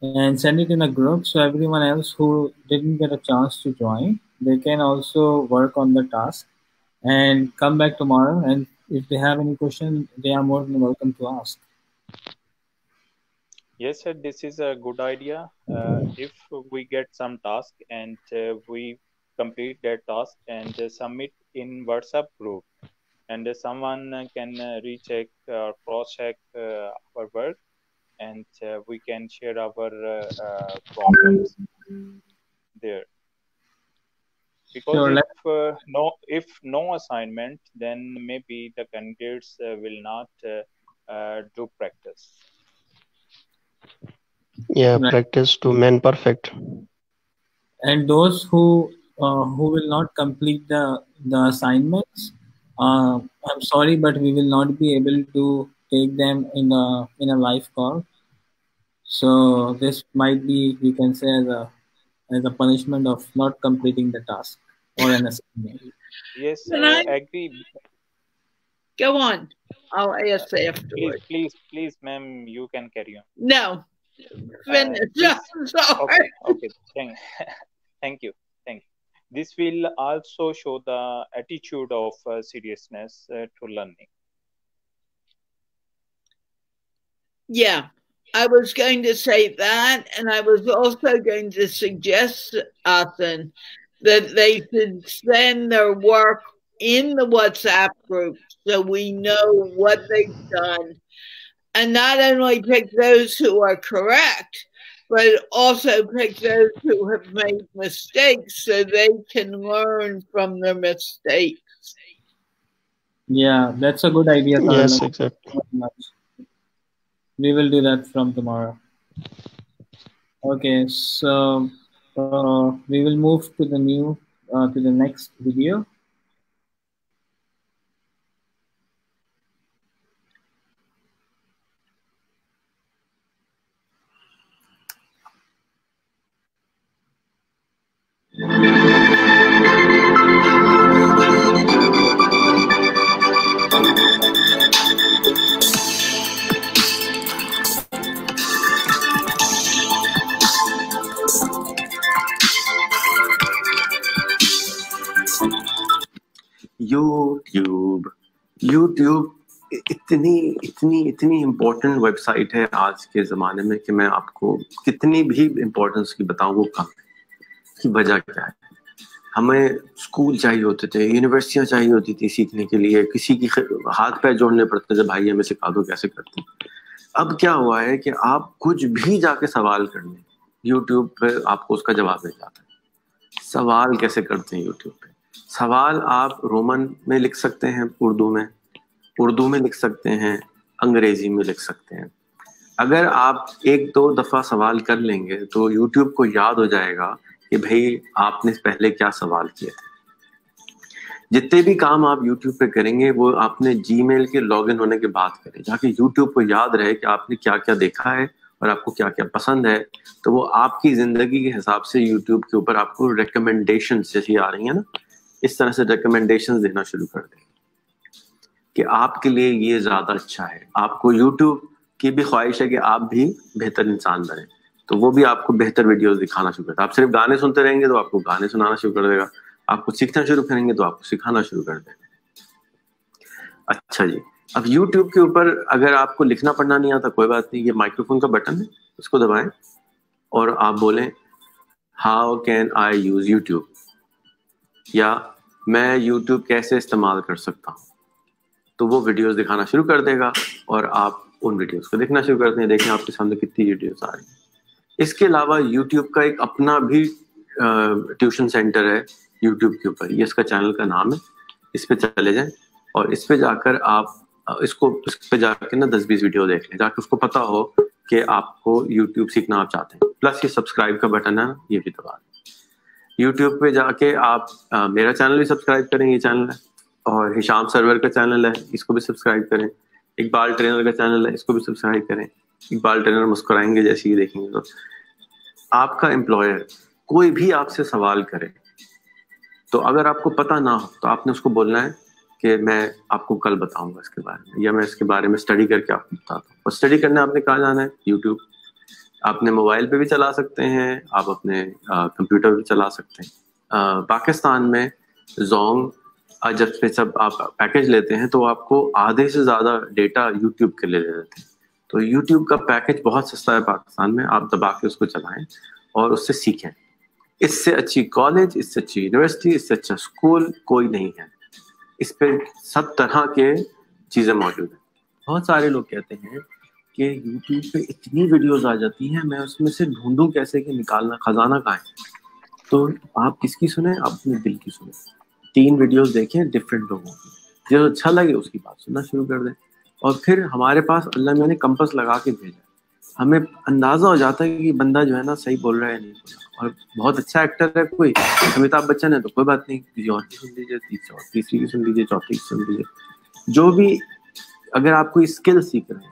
and send it in a group so everyone else who didn't get a chance to join they can also work on the task and come back tomorrow and if they have any question they are more than welcome to ask yes sir this is a good idea. Uh, if we get some task and uh, we complete that task and uh, submit in WhatsApp group, and someone can uh, recheck or cross check uh, our work, and uh, we can share our problems there. Because Sure, if uh, no if no assignment then maybe the candidates uh, will not uh, do practice Yeah, Right. practice to man perfect. and those who uh, who will not complete the the assignments uh, i'm sorry but we will not be able to take them in a in a live call so this might be we can say as a as a punishment of not completing the task or an assignment yes Can I- agree Go on. I'll ask please afterwards. please please please, ma'am you can carry on No. Finish. I'm okay okay thank, thank you thank you this will also show the attitude of uh, seriousness uh, to learning Yeah, I was going to say that, and I was also going to suggest, Ahsan, that they should send their work in the WhatsApp group so we know what they've done, and not only pick those who are correct, but also pick those who have made mistakes so they can learn from their mistakes. yeah that's a good idea Yes, exactly. We will do that from tomorrow. Okay, so uh, we will move to the new uh, to the next video. YouTube YouTube اتنی اتنی اتنی important web site ہے آج کے زمانے میں کہ میں آپ کو کتنی بھی امپورٹنس کی بتاؤں وہ کم ہے کی وجہ کیا ہے؟ ہمیں اسکول چاہیے ہوتے تھے یونیورسٹیاں چاہیے ہوتی تھی سیکھنے کے لیے، کسی کی ہاتھ پیر جوڑنے پڑتے تھے، بھائی ہمیں سکھا دو کیسے کرتے اب کیا ہوا ہے کہ آپ کچھ بھی جا کے سوال کر لیں، یوٹیوب پہ آپ کو اس کا جواب مل جاتا ہے۔ سوال کیسے کرتے ہیں یوٹیوب پہ؟ سوال آپ رومن میں لکھ سکتے ہیں، اردو میں۔ اردو میں لکھ سکتے ہیں، انگریزی میں لکھ سکتے ہیں۔ اگر آپ ایک دو دفعہ سوال کر لیں گے تو یوٹیوب کو یاد ہو جائے گا کہ بھائی آپ نے پہلے کیا سوال کیے تھے جتنے بھی کام آپ یوٹیوب پہ کریں گے، وہ آپ نے جی میل کے لاگ ان ہونے کے بعد کریں جا کے یوٹیوب کو یاد رہے کہ آپ نے کیا کیا دیکھا ہے اور آپ کو کیا کیا پسند ہے، تو وہ آپ کی زندگی کے حساب سے یوٹیوب کے اوپر آپ کو ریکمینڈیشن جیسی آ رہی ہیں نا، اس طرح سے ریکمینڈیشن دینا شروع کر دیں کہ آپ کے لیے یہ زیادہ اچھا ہے۔ آپ کو یوٹیوب کی بھی خواہش ہے کہ آپ بھی بہتر انسان بنیں۔ تو وہ بھی آپ کو بہتر ویڈیوز دکھانا شروع کرتا ہے آپ صرف گانے سنتے رہیں گے تو آپ کو گانے سنانا شروع کر دے گا۔ آپ کو سیکھنا شروع کریں گے تو آپ کو سکھانا شروع کر دیں گے اچھا جی۔ اب یوٹیوب کے اوپر اگر آپ کو لکھنا پڑھنا نہیں آتا، کوئی بات نہیں، یہ مائکرو فون کا بٹن ہے، اس کو دبائیں اور آپ بولیں how can I use YouTube یا میں یوٹیوب کیسے استعمال کر سکتا ہوں؟ تو وہ ویڈیوز دکھانا شروع کر دے گا اور آپ ان ویڈیوز کو دیکھنا شروع کر دیں۔ دیکھیں آپ کے سامنے کتنی ویڈیوز آ رہی ہیں۔ اس کے علاوہ یوٹیوب کا ایک اپنا بھی ٹیوشن سینٹر ہے یوٹیوب کے اوپر، یہ اس کا چینل کا نام ہے۔ اس پہ چلے جائیں اور اس پہ جا کر آپ اس کو، اس پہ جا کے نا دس بیس ویڈیو دیکھ لیں، جا کے اس کو پتا ہو کہ آپ کو یوٹیوب سیکھنا آپ چاہتے ہیں۔ پلس یہ سبسکرائب کا بٹن ہے یہ بھی دبا دیں۔ یوٹیوب پہ جا کے آپ میرا چینل بھی سبسکرائب کریں، یہ چینل ہے۔ اور ہشام سرور کا چینل ہے، اس کو بھی سبسکرائب کریں۔ اقبال ٹرینر کا چینل ہے، اس کو بھی سبسکرائب کریں۔ اقبال ٹینر مسکرائیں گے جیسے یہ دیکھیں گے تو۔ آپ کا امپلائر کوئی بھی آپ سے سوال کرے، تو اگر آپ کو پتہ نہ ہو، تو آپ نے اس کو بولنا ہے کہ میں آپ کو کل بتاؤں گا اس کے بارے میں، یا میں اس کے بارے میں اسٹڈی کر کے آپ کو بتاتا ہوں۔ اور اسٹڈی کرنے آپ نے کہاں جانا ہے؟ یوٹیوب آپ نے موبائل پہ بھی چلا سکتے ہیں، آپ اپنے کمپیوٹر پہ چلا سکتے ہیں۔ پاکستان میں زونگ جب پہ سب آپ پیکیج لیتے ہیں تو آپ کو آدھے سے زیادہ ڈیٹا یوٹیوب کے لے لیتے ہیں۔ تو یوٹیوب کا پیکج بہت سستا ہے پاکستان میں، آپ دبا کے اس کو چلائیں اور اس سے سیکھیں۔ اس سے اچھی کالج اس سے اچھی یونیورسٹی اس سے اچھا اسکول کوئی نہیں ہے۔ اس پہ سب طرح کے چیزیں موجود ہیں۔ بہت سارے لوگ کہتے ہیں کہ یوٹیوب پہ اتنی ویڈیوز آ جاتی ہیں، میں اس میں سے ڈھونڈوں کیسے کہ نکالنا، خزانہ کہاں ہے؟ تو آپ کس کی سنیں؟ آپ اپنے دل کی سنیں۔ تین ویڈیوز دیکھیں ڈفرینٹ لوگوں کی۔ جو اچھا لگے اس کی بات سننا شروع کر دیں۔ اور پھر ہمارے پاس اللہ میں نے کمپس لگا کے بھیجا۔ ہمیں اندازہ ہو جاتا ہے کہ بندہ جو ہے نا صحیح بول رہا ہے نہیں بول رہا۔ اور بہت اچھا ایکٹر ہے کوئی۔ امیتابھ بچن ہے تو کوئی بات نہیں۔ کسی اور کی سن لیجیے تیسری کی سن لیجیے چوتھی کی سن لیجیے جو بھی اگر آپ کوئی اسکل سیکھ رہے ہیں،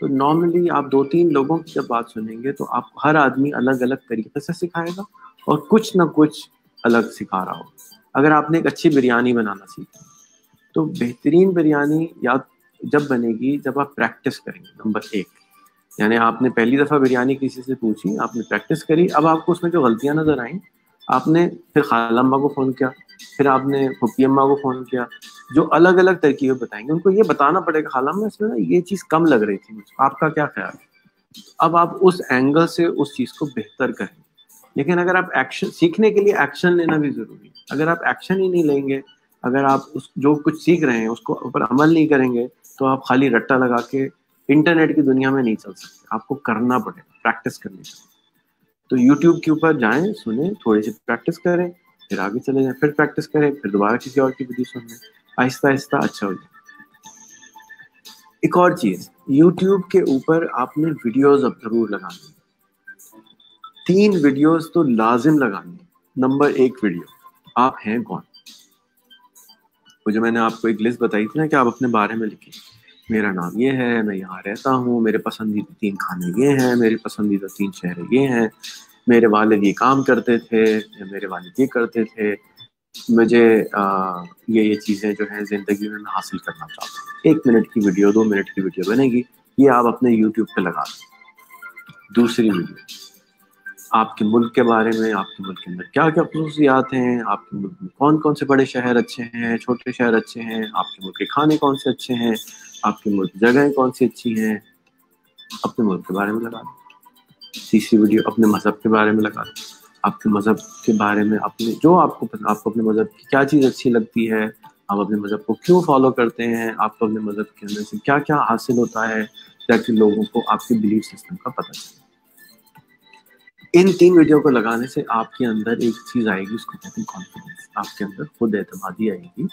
تو نارملی آپ دو تین لوگوں کی جب بات سنیں گے تو آپ ہر آدمی الگ الگ طریقے سے سکھائے گا اور کچھ نہ کچھ الگ سکھا رہا ہو اگر آپ نے ایک اچھی بریانی بنانا سیکھا تو بہترین بریانی یا جب بنے گی، جب آپ پریکٹس کریں گے نمبر ایک۔ یعنی آپ نے پہلی دفعہ بریانی کسی سے پوچھی، آپ نے پریکٹس کری، اب آپ کو اس میں جو غلطیاں نظر آئیں، آپ نے پھر خالہ اماں کو فون کیا، پھر آپ نے پھپھی اماں کو فون کیا، جو الگ الگ ترکیبیں بتائیں گے۔ ان کو یہ بتانا پڑے گا، خالہ اماں اس میں یہ چیز کم لگ رہی تھی مجھے۔ آپ کا کیا خیال؟ ہے اب آپ اس اینگل سے اس چیز کو بہتر کریں۔ لیکن اگر آپ ایکشن سیکھنے کے لیے ایکشن لینا بھی ضروری ہے۔ اگر آپ ایکشن ہی نہیں لیں گے، اگر آپ اس، جو کچھ سیکھ رہے ہیں، اس کو اوپر عمل نہیں کریں گے تو آپ خالی رٹا لگا کے انٹرنیٹ کی دنیا میں نہیں چل سکتے۔ آپ کو کرنا پڑے گا پریکٹس کرنی پڑے۔ تو یوٹیوب کے اوپر جائیں، سنیں، تھوڑی سی پریکٹس کریں، پھر آگے چلے جائیں۔ پھر پریکٹس کریں، پھر دوبارہ کسی اور کی ویڈیو سن لیں۔ آہستہ آہستہ اچھا ہو جائے۔ ایک اور چیز یوٹیوب کے اوپر آپ نے ویڈیوز اب ضرور لگانی تین ویڈیوز تو لازم لگانی نمبر ایک ویڈیو آپ ہیں کون؟ وہ جو میں نے آپ کو ایک لسٹ بتائی تھی نا کہ آپ اپنے بارے میں لکھیں۔ میرا نام یہ ہے، میں یہاں رہتا ہوں، میرے پسندیدہ تین کھانے یہ ہیں میرے پسندیدہ تین شہر یہ ہیں۔ میرے والد یہ کام کرتے تھے، میرے والد یہ کرتے تھے۔ مجھے یہ یہ چیزیں جو ہیں زندگی میں میں حاصل کرنا چاہتا ہوں۔ ایک منٹ کی ویڈیو، دو منٹ کی ویڈیو بنے گی۔ یہ آپ اپنے یوٹیوب پہ لگا دیں۔ دوسری ویڈیو۔ آپ کے ملک کے بارے میں، آپ کے ملک کے اندر کیا کیا خصوصیات ہیں؟ آپ کے ملک میں کون کون سے بڑے شہر اچھے ہیں، چھوٹے شہر اچھے ہیں؟ آپ کے ملک کے کھانے کون سے اچھے ہیں؟ آپ کے ملک کی جگہیں کون سی اچھی ہیں؟ اپنے ملک کے بارے میں لگا دیں۔ تیسری ویڈیو اپنے مذہب کے بارے میں لگا دیں۔ آپ کے مذہب کے بارے میں اپنے، جو آپ کو آپ کو اپنے مذہب کی کیا چیز اچھی لگتی ہے، آپ اپنے مذہب کو کیوں فالو کرتے ہیں؟ آپ کو اپنے مذہب کے اندر سے کیا کیا حاصل ہوتا ہے، تاکہ لوگوں کو آپ کے بلیف سسٹم کا پتہ چلے۔ ان تین ویڈیو کو لگانے سے آپ کے اندر ایک چیز آئے گی، اس کو کہتے ہیں کانفیڈینس آپ کے اندر خود اعتمادی آئے گی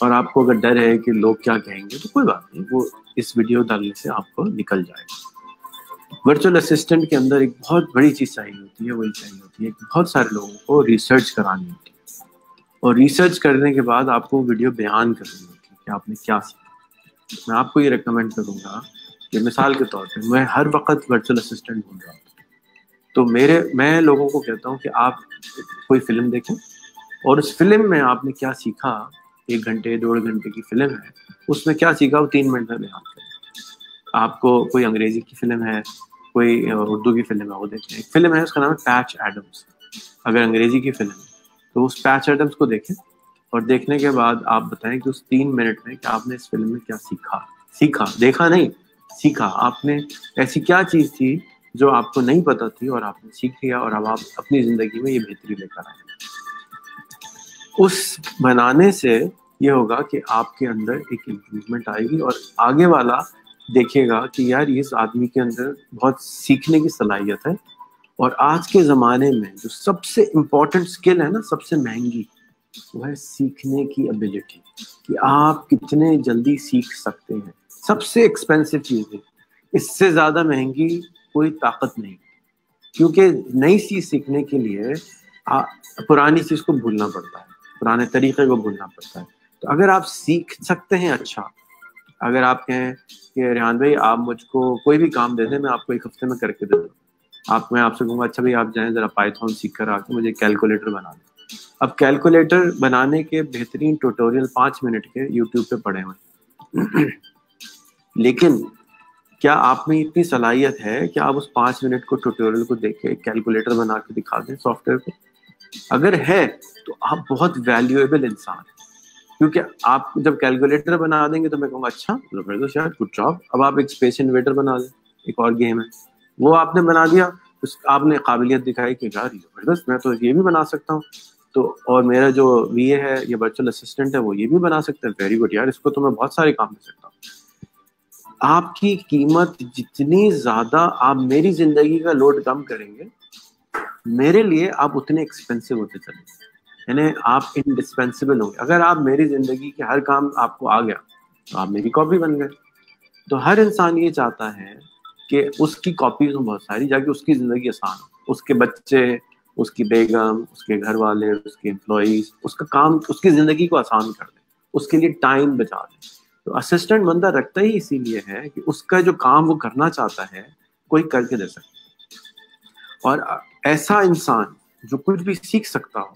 اور آپ کو اگر ڈر ہے کہ لوگ کیا کہیں گے تو کوئی بات نہیں، وہ اس ویڈیو ڈالنے سے آپ کو نکل جائے گا۔ ورچوئل اسسٹنٹ کے اندر ایک بہت بڑی چیز چاہیے ہوتی ہے وہی چاہیے ہوتی ہے کہ بہت سارے لوگوں کو ریسرچ کرانی ہوتی ہے۔ اور ریسرچ کرنے کے بعد آپ کو ویڈیو بیان کرنی ہوتی ہے کہ آپ نے کیا سیکھا۔ میں آپ کو یہ ریکمینڈ کروں گا کہ مثال کے طور پہ میں ہر وقت ورچوئل اسسٹنٹ ہوں۔ گا تو میرے میں لوگوں کو کہتا ہوں کہ آپ کوئی فلم دیکھیں۔ اور اس فلم میں آپ نے کیا سیکھا؟ ایک گھنٹے، ڈیڑھ گھنٹے کی فلم ہے۔ اس میں کیا سیکھا؟ وہ تین منٹ میں بیان کریں۔ آپ کو کوئی انگریزی کی فلم ہے، کوئی اردو کی فلم ہے، وہ دیکھیں۔ ایک فلم ہے، اس کا نام ہے پیچ ایڈمس اگر انگریزی کی فلم ہے، تو اس پیچ ایڈمس کو دیکھیں۔ اور دیکھنے کے بعد آپ بتائیں کہ اس تین منٹ میں کہ آپ نے اس فلم میں کیا سیکھا۔ سیکھا، دیکھا نہیں، سیکھا۔ آپ نے ایسی کیا چیز تھی جو آپ کو نہیں پتا تھی اور آپ نے سیکھ لیا اور اب آپ اپنی زندگی میں یہ بہتری لے کر آئے اس بنانے سے یہ ہوگا کہ آپ کے اندر ایک امپروومنٹ آئے گی اور آگے والا دیکھے گا کہ یار اس آدمی کے اندر بہت سیکھنے کی صلاحیت ہے اور آج کے زمانے میں جو سب سے امپورٹنٹ اسکل ہے نا، سب سے مہنگی، وہ ہے سیکھنے کی ابیلٹی کہ آپ کتنے جلدی سیکھ سکتے ہیں۔ سب سے ایکسپینسو چیز ہے۔ اس سے زیادہ مہنگی کوئی طاقت نہیں۔ کیونکہ نئی چیز سیکھنے کے لیے پرانی چیز کو بھولنا پڑتا ہے، پرانے طریقے کو بھولنا پڑتا ہے۔ تو اگر آپ سیکھ سکتے ہیں اچھا۔ اگر آپ کہیں کہ ریحان بھائی، آپ مجھ کو کوئی بھی کام دے دیں، میں آپ کو ایک ہفتے میں کر کے دے دوں۔ آپ، میں آپ سے کہوں گا اچھا بھائی، آپ جائیں، ذرا پائتھون سیکھ کر آ کے مجھے کیلکولیٹر بنا دیں۔ اب کیلکولیٹر بنانے کے بہترین ٹوٹوریل پانچ منٹ کے یوٹیوب پہ پڑے ہوئے۔ لیکن کیا آپ میں اتنی صلاحیت ہے کہ آپ اس پانچ منٹ کو ٹوٹوریل کو دیکھیں کیلکولیٹر بنا کے دکھا دیں سافٹ ویئر کو؟ اگر ہے تو آپ بہت ویلیویبل انسان ہیں۔ کیونکہ آپ جب کیلکولیٹر بنا دیں گے تو میں کہوں گا اچھا شاید گڈ جاب اب آپ ایک اسپیس انویٹر بنا دیں ایک اور گیم ہے۔ وہ آپ نے بنا دیا، اس آپ نے قابلیت دکھائی کہ یار زبردست، میں تو یہ بھی بنا سکتا ہوں۔ تو اور میرا جو وی اے ہے یا ورچوئل اسسٹنٹ ہے، وہ یہ بھی بنا سکتا ہے۔ ویری گڈ یار، اس کو تو میں بہت سارے کام دے سکتا ہوں۔ آپ کی قیمت جتنی زیادہ آپ میری زندگی کا لوڈ کم کریں گے، میرے لیے آپ اتنے ایکسپینسو ہوتے چلیں گے۔ یعنی آپ انڈسپینسیبل ہوں گے۔ اگر آپ میری زندگی کے ہر کام آپ کو آ گیا تو آپ میری کاپی بن گئے۔ تو ہر انسان یہ چاہتا ہے کہ اس کی کاپیز ہوں بہت ساری، جا کے اس کی زندگی آسان ہو۔ اس کے بچے، اس کی بیگم، اس کے گھر والے، اس کے امپلائیز اس کا کام، اس کی زندگی کو آسان کر دیں۔ اس کے لیے ٹائم بچا دیں۔ تو اسسٹنٹ بندہ رکھتا ہی اسی لیے ہے کہ اس کا جو کام وہ کرنا چاہتا ہے، کوئی کر کے دے سکتا اور ایسا انسان جو کچھ بھی سیکھ سکتا ہو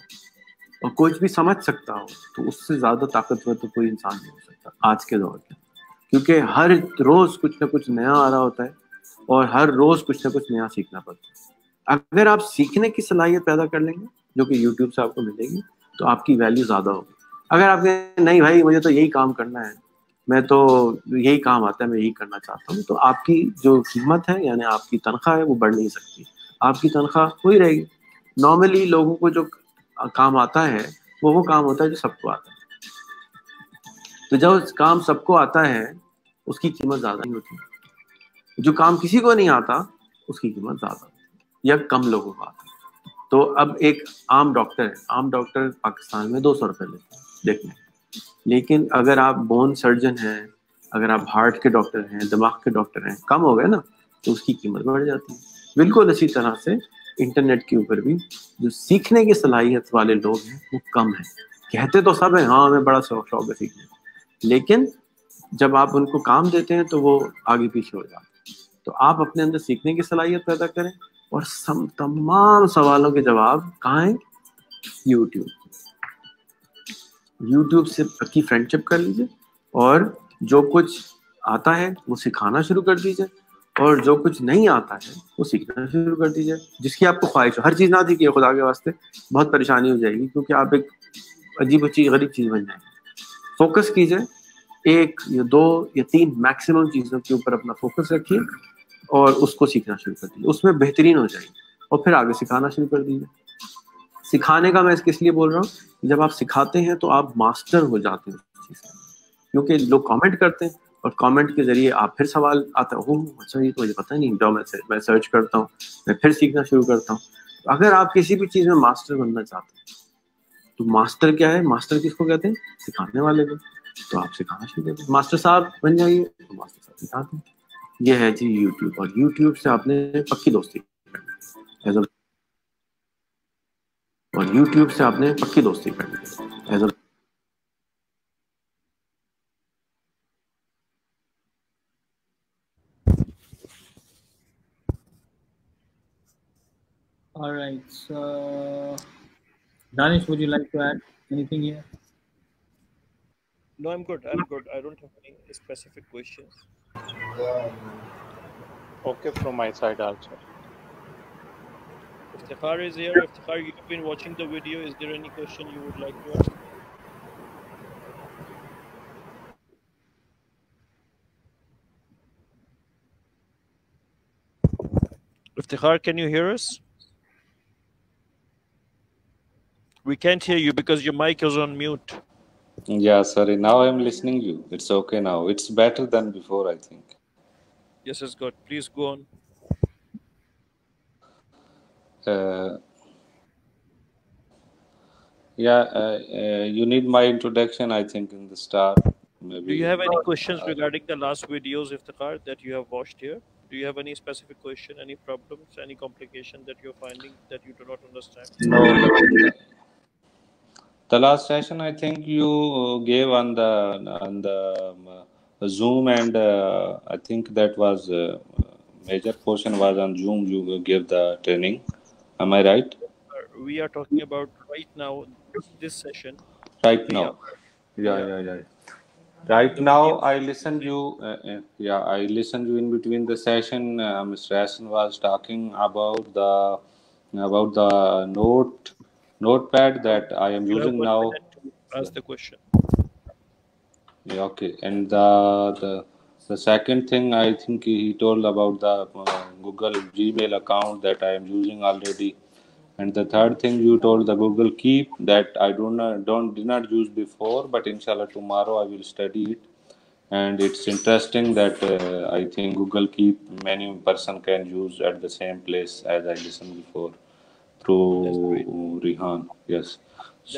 اور کچھ بھی سمجھ سکتا ہو، تو اس سے زیادہ طاقتور تو کوئی انسان نہیں ہو سکتا آج کے دور میں۔ کیونکہ ہر روز کچھ نہ کچھ نیا آ رہا ہوتا ہے اور ہر روز کچھ نہ کچھ نیا سیکھنا پڑتا ہے۔ اگر آپ سیکھنے کی صلاحیت پیدا کر لیں گے، جو کہ یوٹیوب سے آپ کو ملے گی، تو آپ کی ویلیو زیادہ ہوگی۔ اگر آپ کہیں، نہیں بھائی، مجھے تو یہی کام کرنا ہے میں تو یہی کام آتا ہے، میں یہی کرنا چاہتا ہوں۔ تو آپ کی جو قیمت ہے یعنی آپ کی تنخواہ ہے، وہ بڑھ نہیں سکتی۔ آپ کی تنخواہ وہی رہے گی۔ نارملی لوگوں کو جو کام آتا ہے، وہ وہ کام ہوتا ہے جو سب کو آتا ہے۔ تو جب کام سب کو آتا ہے، اس کی قیمت زیادہ نہیں ہوتی۔ جو کام کسی کو نہیں آتا، اس کی قیمت زیادہ یا کم لوگوں کو آتا ہے۔ تو اب ایک عام ڈاکٹر ہے۔ عام ڈاکٹر پاکستان میں دو سو روپے لیتے ہیں دیکھنے۔ لیکن اگر آپ بون سرجن ہیں، اگر آپ ہارٹ کے ڈاکٹر ہیں، دماغ کے ڈاکٹر ہیں، کم ہو گئے نا، تو اس کی قیمت بڑھ جاتی ہے۔ بالکل اسی طرح سے انٹرنیٹ کے اوپر بھی جو سیکھنے کی صلاحیت والے لوگ ہیں، وہ کم ہیں۔ کہتے تو سب ہیں ہاں ہمیں بڑا شوق شوق ہے سیکھنے۔ لیکن جب آپ ان کو کام دیتے ہیں، تو وہ آگے پیچھے ہو جاتے ہیں۔ تو آپ اپنے اندر سیکھنے کی صلاحیت پیدا کریں اور سم، تمام سوالوں کے جواب کہاں ہیں یوٹیوب۔ یوٹیوب سے پکی فرینڈ شپ کر لیجیے اور جو کچھ آتا ہے وہ سکھانا شروع کر دیجیے اور جو کچھ نہیں آتا ہے وہ سیکھنا شروع کر دیجیے جس کی آپ کو خواہش ہو۔ ہر چیز نہ دیکھیے خدا کے واسطے بہت پریشانی ہو جائے گی کیونکہ آپ ایک عجیب چیز، غریب چیز بن جائیں گے۔ فوکس کیجیے ایک یا دو یا تین میکسیمم چیزوں کے اوپر اپنا فوکس رکھیے اور اس کو سیکھنا شروع کر دیجیے اس میں بہترین ہو جائے گی اور پھر آگے سکھانا شروع کر دیجیے سکھانے کا میں اس کس لیے بول رہا ہوں؟ جب آپ سکھاتے ہیں تو آپ ماسٹر ہو جاتے ہیں کیونکہ لوگ کامنٹ کرتے ہیں اور کامنٹ کے ذریعے آپ پھر سوال آتا ہے، اوہ اچھا یہ تو مجھے پتہ نہیں، جاؤ میں میں سرچ کرتا ہوں، میں پھر سیکھنا شروع کرتا ہوں۔ اگر آپ کسی بھی چیز میں ماسٹر بننا چاہتے ہیں، تو ماسٹر کیا ہے؟ ماسٹر کس کو کہتے ہیں؟ سکھانے والے کو۔ تو آپ سکھانا شروع کرتے ہیں ماسٹر صاحب بن جائیے، تو ماسٹر صاحب سکھاتے ہیں۔ یہ ہے جی یوٹیوب اور یوٹیوب سے آپ نے پکی دوستی۔ ایز اے और यूट्यूब से आपने पक्की दोस्ती करनी as All right. So, Danish, would you like to add anything here? No, I'm good. I'm good. I don't have any specific questions. Okay, from my side also. Iftikhar is here. Iftikhar, you've been watching the video. Is there any question you would like to ask? Iftikhar, can you hear us? We can't hear you because your mic is on mute. Yeah, sorry. Now I'm listening you. It's okay now. It's better than before, I think. Yes, it's good. Please go on. Uh, yeah, uh, uh, you need my introduction, I think, in the start. Maybe. Do you have any questions regarding the last videos, Iftikhar, that you have watched here? Do you have any specific question, any problems, any complication that you're finding that you do not understand? No the last session i think you gave on the on the um, zoom and uh, i think that was uh, major portion was on zoom you gave the training am i right we are talking about right now this session right now yeah yeah yeah, right now i listened you uh, uh, yeah i listened you in between the session uh, mr Hassan was talking about the about the note notepad that I am using now. Ask the question. Yeah, okay. And the, the the second thing I think he told about the uh, Google Gmail account that I am using already. And the third thing you told the Google Keep that I don't don't did not use before, but inshallah tomorrow I will study it. and it's interesting that uh, I think Google Keep many person can use at the same place as I listened before through Rehan. Yes.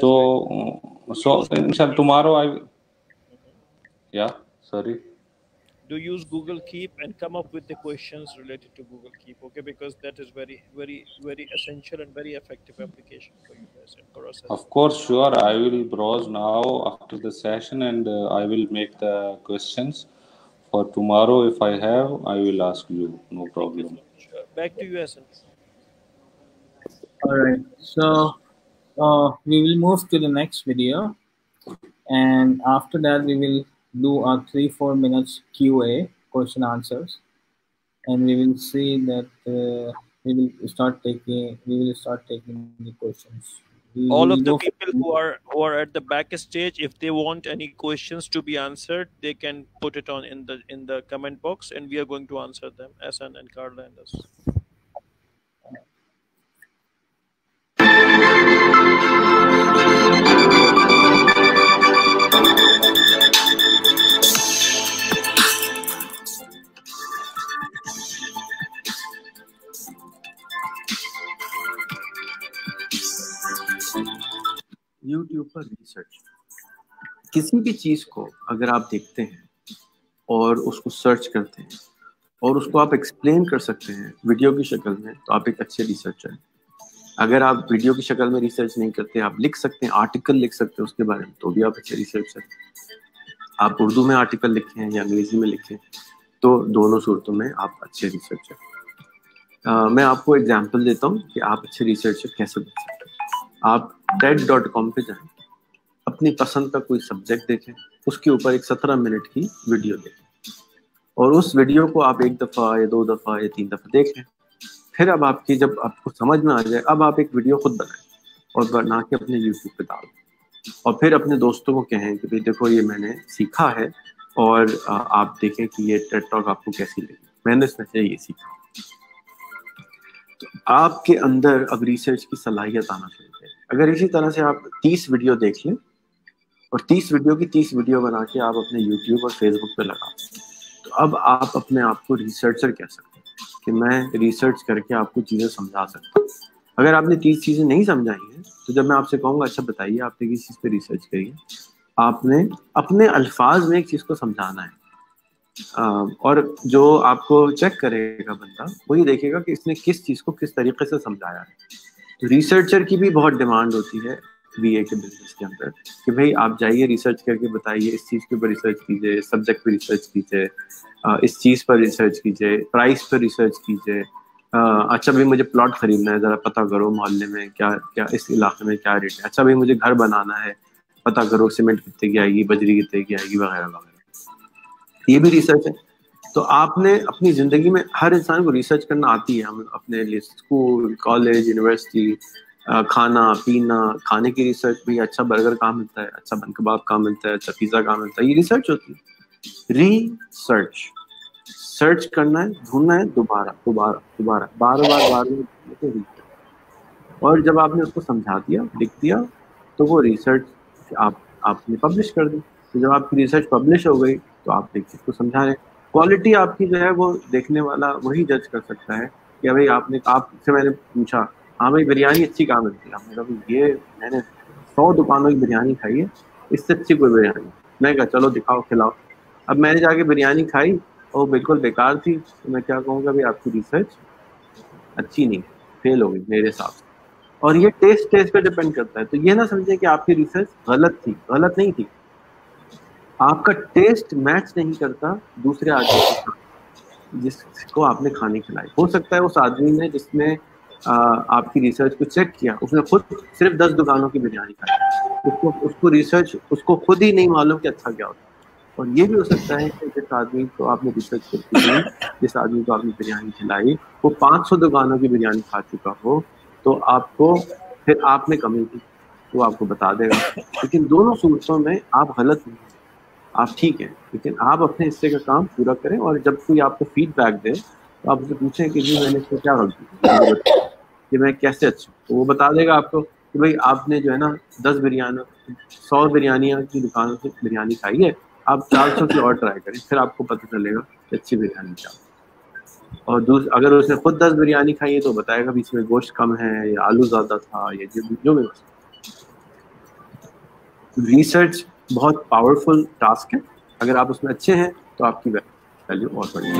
So uh, so inshallah tomorrow I yeah sorry do use google keep and come up with the questions related to google keep okay because that is very very very essential and very effective application for you guys and for us of course sure i will browse now after the session and uh, i will make the questions for tomorrow if i have i will ask you no problem Sure. back to you Hassan. All right. So uh, we will move to the next video, and after that we will do a three four minutes QA question answers, and we will see that uh, we will start taking we will start taking the questions. We all of the people who are who are at the back stage if they want any questions to be answered they can put it on in the in the comment box and we are going to answer them Ahsan and Carla and us YouTube per research کسی بھی چیز کو اگر آپ دیکھتے ہیں اور اس کو سرچ کرتے ہیں اور اس کو آپ ایکسپلین کر سکتے ہیں ویڈیو کی شکل میں، تو آپ ایک اچھے ریسرچر ہیں۔ اگر آپ ویڈیو کی شکل میں ریسرچ نہیں کرتے، آپ لکھ سکتے ہیں آرٹیکل لکھ سکتے ہیں اس کے بارے میں، تو بھی آپ اچھے ریسرچر ہیں۔ آپ اردو میں آرٹیکل لکھیں یا انگریزی میں لکھیں تو دونوں صورتوں میں آپ اچھے ریسرچر میں آپ کو ایگزامپل دیتا ہوں کہ آپ اچھے ریسرچر کیسے بن سکتے ہیں۔ آپ ٹیٹ ڈاٹ کام پہ جائیں۔ اپنی پسند کا کوئی سبجیکٹ دیکھیں، اس کے اوپر ایک سترہ منٹ کی ویڈیو دیکھیں۔ اور اس ویڈیو کو آپ ایک دفعہ یا دو دفعہ یا تین دفعہ دیکھیں۔ پھر اب آپ کی جب آپ کو سمجھ میں آ جائے، اب آپ ایک ویڈیو خود بنائیں اور بنا کے اپنے یوٹیوب پہ ڈال اور پھر اپنے دوستوں کو کہیں کہ بھائی دیکھو، یہ میں نے سیکھا ہے اور آپ دیکھیں کہ یہ ٹیٹ ٹاک آپ کو کیسی لگی۔ میں نے اس میں سے یہ سیکھا۔ آپ کے اندر اب ریسرچ کی صلاحیت آنا چاہیے۔ اگر اسی طرح سے آپ تیس ویڈیو دیکھ لیں اور تیس ویڈیو کی تیس ویڈیو بنا کے آپ اپنے یوٹیوب اور فیس بک پہ لگا تو اب آپ اپنے آپ کو ریسرچر کہہ سکتے ہیں کہ میں ریسرچ کر کے آپ کو چیزیں سمجھا سکتا ہوں۔ اگر آپ نے تیس چیزیں نہیں سمجھائی ہیں، تو جب میں آپ سے کہوں گا اچھا بتائیے آپ نے کس چیز پہ ریسرچ کری ہے؟ آپ نے اپنے الفاظ میں ایک چیز کو سمجھانا ہے۔ اور جو آپ کو چیک کرے گا بندہ، وہی دیکھے گا کہ اس نے کس چیز کو کس طریقے سے سمجھایا ہے۔ ریسرچر کی بھی بہت ڈیمانڈ ہوتی ہے بی اے کے بزنس کے اندر کہ بھائی آپ جائیے ریسرچ کر کے بتائیے اس چیز کے اوپر ریسرچ کیجیے سبجیکٹ پہ ریسرچ کیجیے اس چیز پر ریسرچ کیجیے پرائس پر ریسرچ کیجیے۔ اچھا بھائی مجھے پلاٹ خریدنا ہے، ذرا پتہ کرو محلے میں کیا کیا اس علاقے میں کیا ریٹ ہے۔ اچھا بھائی مجھے گھر بنانا ہے، پتہ کرو سیمنٹ کتنے کی آئے گی، بجری کتنے کی آئے گی، وغیرہ وغیرہ۔ یہ بھی ریسرچ ہے۔ تو آپ نے اپنی زندگی میں ہر انسان کو ریسرچ کرنا آتی ہے۔ ہم اپنے لیے اسکول کالج یونیورسٹی کھانا، پینا، کھانے کی ریسرچ بھی اچھا برگر کہاں ملتا ہے اچھا بن کباب کہاں ملتا ہے اچھا پیزا کہاں ملتا ہے، یہ ریسرچ ہوتی ہے۔ ریسرچ سرچ کرنا ہے، ڈھونڈنا ہے، دوبارہ دوبارہ دوبارہ، بار بار بار اور جب آپ نے اس کو سمجھا دیا، لکھ دیا، تو وہ ریسرچ آپ آپ نے پبلش کر دی۔ جب آپ کی ریسرچ پبلش ہو گئی، تو آپ نے اس کو سمجھا رہے کوالٹی آپ کی جو ہے وہ دیکھنے والا وہی جج کر سکتا ہے کہ بھائی آپ نے آپ سے میں نے پوچھا ہاں بھائی بریانی اچھی کہاں ملتی ہے آپ نے کہا یہ میں نے سو دکانوں کی بریانی کھائی ہے اس سے اچھی کوئی بریانی میں کہا چلو دکھاؤ کھلاؤ اب میں نے جا کے بریانی کھائی وہ بالکل بیکار تھی تو میں کیا کہوں گا بھائی آپ کی ریسرچ اچھی نہیں فیل ہو گئی میرے حساب سے اور یہ ٹیسٹ ٹیسٹ پہ ڈپینڈ کرتا ہے تو یہ نہ سمجھیں کہ آپ کی ریسرچ غلط تھی غلط نہیں تھی آپ کا ٹیسٹ میچ نہیں کرتا دوسرے آدمی کے ساتھ، جس کو آپ نے کھانے کھلائے۔ ہو سکتا ہے اس آدمی نے جس نے آپ کی ریسرچ کو چیک کیا، اس نے خود صرف دس دکانوں کی بریانی کھائی۔ اس کو اس کو ریسرچ اس کو خود ہی نہیں معلوم کہ اچھا کیا ہوتا۔ اور یہ بھی ہو سکتا ہے کہ جس آدمی کو آپ نے ریسرچ کر دی جس آدمی کو آپ نے بریانی کھلائی، وہ پانچ سو دکانوں کی بریانی کھا چکا ہو، تو آپ کو پھر آپ نے کمی کی، وہ آپ کو بتا دے گا۔ لیکن دونوں صورتوں میں آپ غلط نہیں آپ ٹھیک ہیں، لیکن آپ اپنے حصے کا کام پورا کریں اور جب کوئی آپ کو فیڈ بیک دے تو آپ اسے پوچھیں کہ جی میں نے اس کو کیا غلطی کہ میں کیسے اچھا ہوں؟ تو وہ بتا دے گا آپ کو کہ بھائی آپ نے جو ہے نا دس بریانی سو بریانیاں کی دکانوں سے بریانی کھائی ہے، آپ چار سو کی اور ٹرائی کریں، پھر آپ کو پتہ چلے گا کہ اچھی بریانی کیا اور دوسرے اگر اس نے خود دس بریانی کھائی ہے تو بتائے گا بھی اس میں گوشت کم ہے یا آلو زیادہ تھا یا جو بھی ریسرچ بہت پاورفل ٹاسک ہے۔ اگر آپ اس میں اچھے ہیں تو آپ کی ویلیو اور بڑی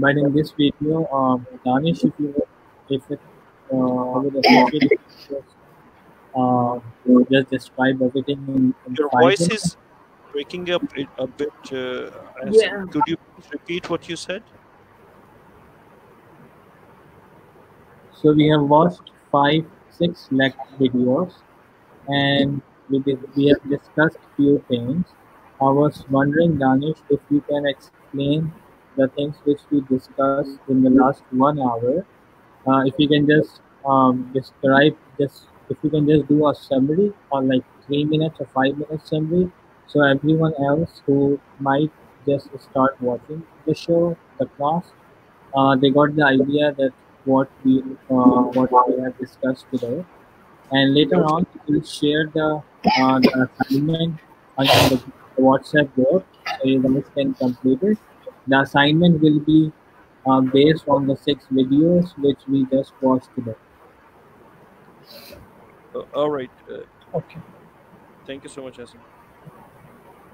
But in this video, um, Danish, if you if it, uh, I would appreciate if you just, uh, just describe everything in, in Your voice minutes. is breaking up a a bit. Uh, Hassan. Yeah. Could you please repeat what you said? So we have watched five, six like videos, and we did, we have discussed few things. I was wondering, Danish, if you can explain the things which we discussed in the last one hour. Uh, if you can just um, describe just if you can just do a summary or like three minutes or five minutes summary, so everyone else who might just start watching the show, the class, uh, they got the idea that what we uh, what we have discussed today, and later on we'll share the uh, the assignment on the, WhatsApp group so you guys can complete it. The assignment will be uh, based on the six videos which we just watched today. Uh, all right. Uh, Okay. thank you so much, Asim.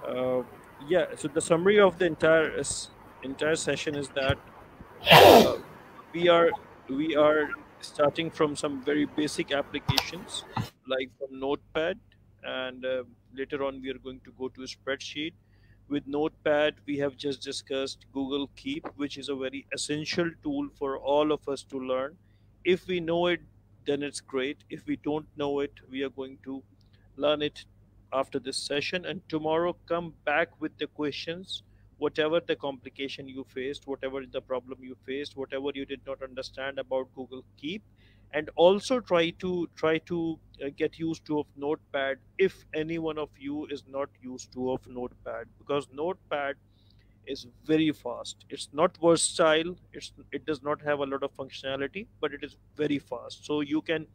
Uh, yeah. So the summary of the entire s- entire session is that uh, we are we are starting from some very basic applications like from Notepad, and uh, later on we are going to go to a spreadsheet. With Notepad, we have just discussed Google Keep, which is a very essential tool for all of us to learn. If we know it, then it's great. If we don't know it, we are going to learn it after this session. And tomorrow, come back with the questions, whatever the complication you faced, whatever the problem you faced, whatever you did not understand about Google Keep, and also try to try to uh, get used to of Notepad if any one of you is not used to of Notepad because Notepad is very fast. It's not versatile. It's it does not have a lot of functionality, but it is very fast. So you can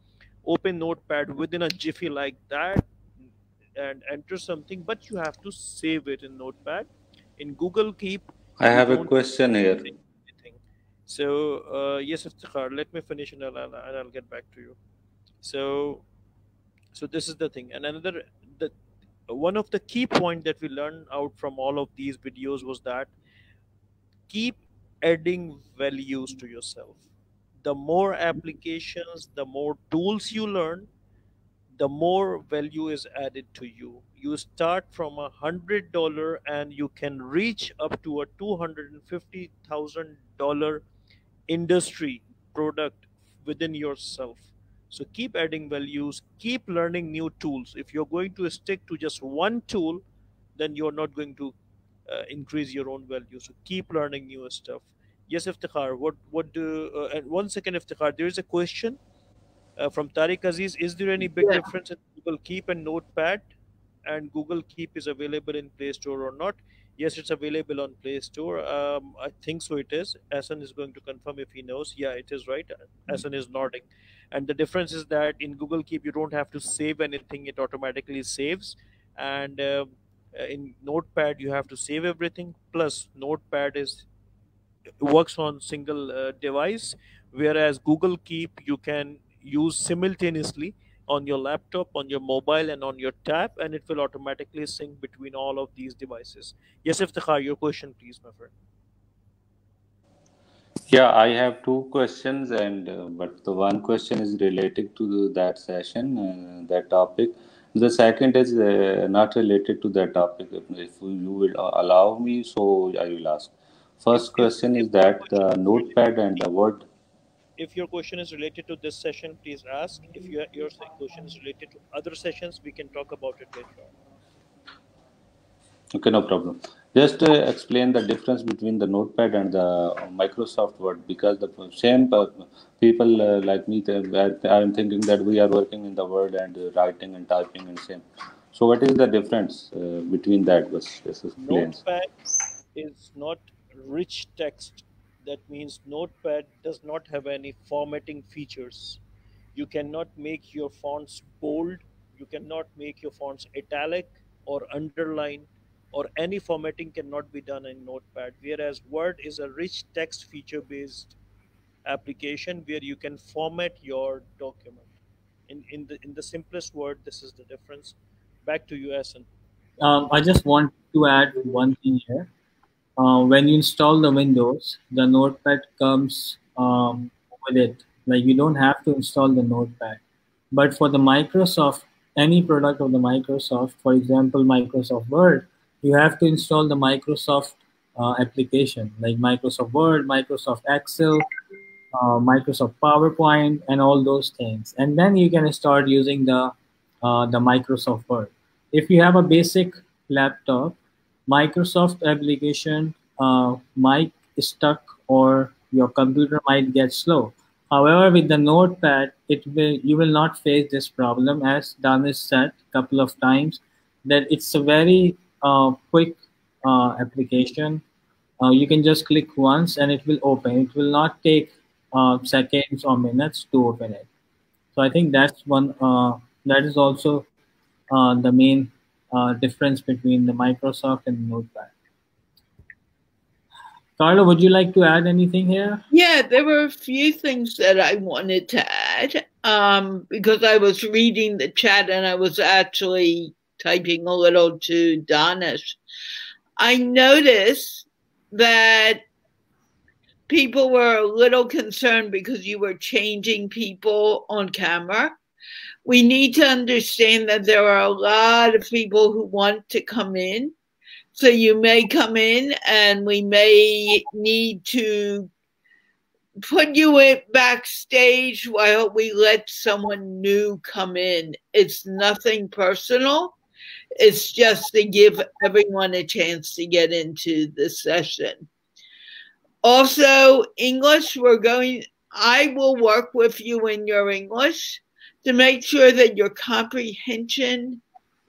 open Notepad within a jiffy like that and enter something, but you have to save it in Notepad. In Google Keep, I have a question here. So uh, yes, Iftikhar, let me finish and I'll, I'll, and I'll get back to you. So so this is the thing. And another the one of the key point that we learned out from all of these videos was that keep adding values to yourself. The more applications the more tools you learn the more value is added to you. You start from a hundred dollar and you can reach up to a two hundred and fifty thousand dollar industry product within yourself. So keep adding values keep learning new tools. If you're going to stick to just one tool then you're not going to uh, increase your own value. So keep learning new stuff. Yes iftikhar what what do uh, and one second iftikhar there is a question uh, from Tariq Aziz. Is there any big Yeah. difference in Google Keep and Notepad? And Google Keep is available in Play Store or not yes it's available on Play Store. Um, I think so it is. Ahsan is going to confirm if he knows. Yeah it is right? Ahsan is nodding. And the difference is that in Google Keep you don't have to save anything. It automatically saves. And um, uh, in Notepad you have to save everything. Plus Notepad is works on single uh, device. Whereas google keep you can use simultaneously on your laptop on your mobile and on your tab and it will automatically sync between all of these devices yes iftikhar your question please my friend Yeah, I have two questions, and uh, but the one question is related to the, that session, uh, that topic. The second is uh, not related to that topic. If, you will allow me, so I will ask. First question is that the question notepad and the word. If your question is related to this session please ask. If your, your question is related to other sessions we can talk about it later on. Okay, no problem. just uh, explain the difference between the notepad and the microsoft word because the same people uh, like me i'm thinking that we are working in the word and uh, writing and typing and same. So what is the difference uh, between that was notepad is not rich text that means notepad does not have any formatting features you cannot make your fonts bold you cannot make your fonts italic or underline or any formatting cannot be done in Notepad, whereas Word is a rich text feature based application where you can format your document. In, in, the, in the simplest word, this is the difference. Back to you, Ahsan. Um, I just want to add one thing here. Uh, when you install the Windows, the Notepad comes um, with it. Like you don't have to install the Notepad. But for the Microsoft, any product of the Microsoft, for example, Microsoft Word, you have to install the Microsoft uh, application like Microsoft Word, Microsoft Excel, uh, Microsoft PowerPoint, and all those things. And then you can start using the uh, the Microsoft Word. If you have a basic laptop, Microsoft application uh, might stuck or your computer might get slow. However, with the Notepad, it will you will not face this problem as Danish said a couple of times that it's a very uh, quick uh, application. Uh, you can just click once and it will open. It will not take uh, seconds or minutes to open it. So I think that's one. Uh, that is also uh, the main difference between the Microsoft and Notepad. Carla, would you like to add anything here? Yeah, there were a few things that I wanted to add um, because I was reading the chat and I was actually typing a little to Danish, I noticed that people were a little concerned because you were changing people on camera. We need to understand that there are a lot of people who want to come in. So you may come in and we may need to put you in backstage while we let someone new come in. It's nothing personal. It's just to give everyone a chance to get into the session. Also, English, we're going, I will work with you in your English to make sure that your comprehension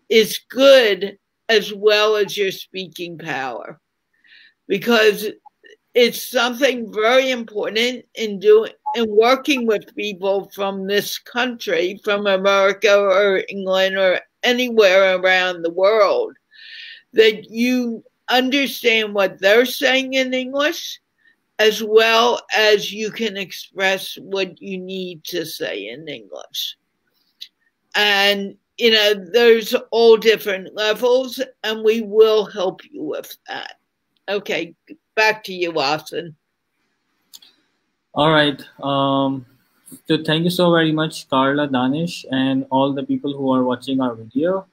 is good as well as your speaking power. Because it's something very important in doing in working with people from this country, from America or England or anywhere around the world, that you understand what they're saying in English as well as you can express what you need to say in English. And, you know, there's all different levels, and we will help you with that. Okay, back to you, Ahsan. All right. Um, so thank you so very much, Carla, Danish, and all the people who are watching our video.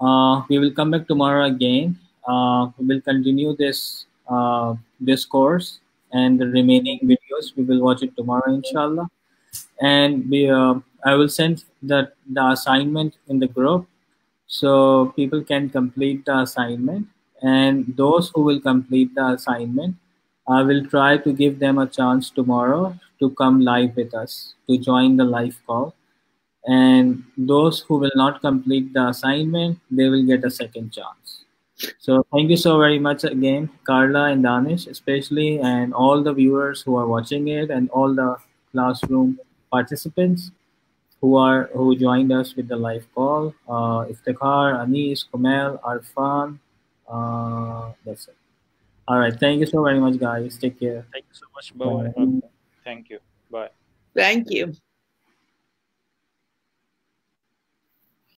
Uh, we will come back tomorrow again. Uh, we will continue this uh, this course and the remaining videos. We will watch it tomorrow, inshallah. And we, uh, I will send the, the assignment in the group so people can complete the assignment. And those who will complete the assignment, I will try to give them a chance tomorrow to come live with us, to join the live call. And those who will not complete the assignment, they will get a second chance. So thank you so very much again, Carla and Danish, especially, and all the viewers who are watching it, and all the classroom participants who are who joined us with the live call. Uh, Iftikhar, Anis, Kumel, Arfan. Uh, that's it. All right. Thank you so very much, guys. Take care. Thank you so much. Bye. Bye. Thank you. Bye. Thank you.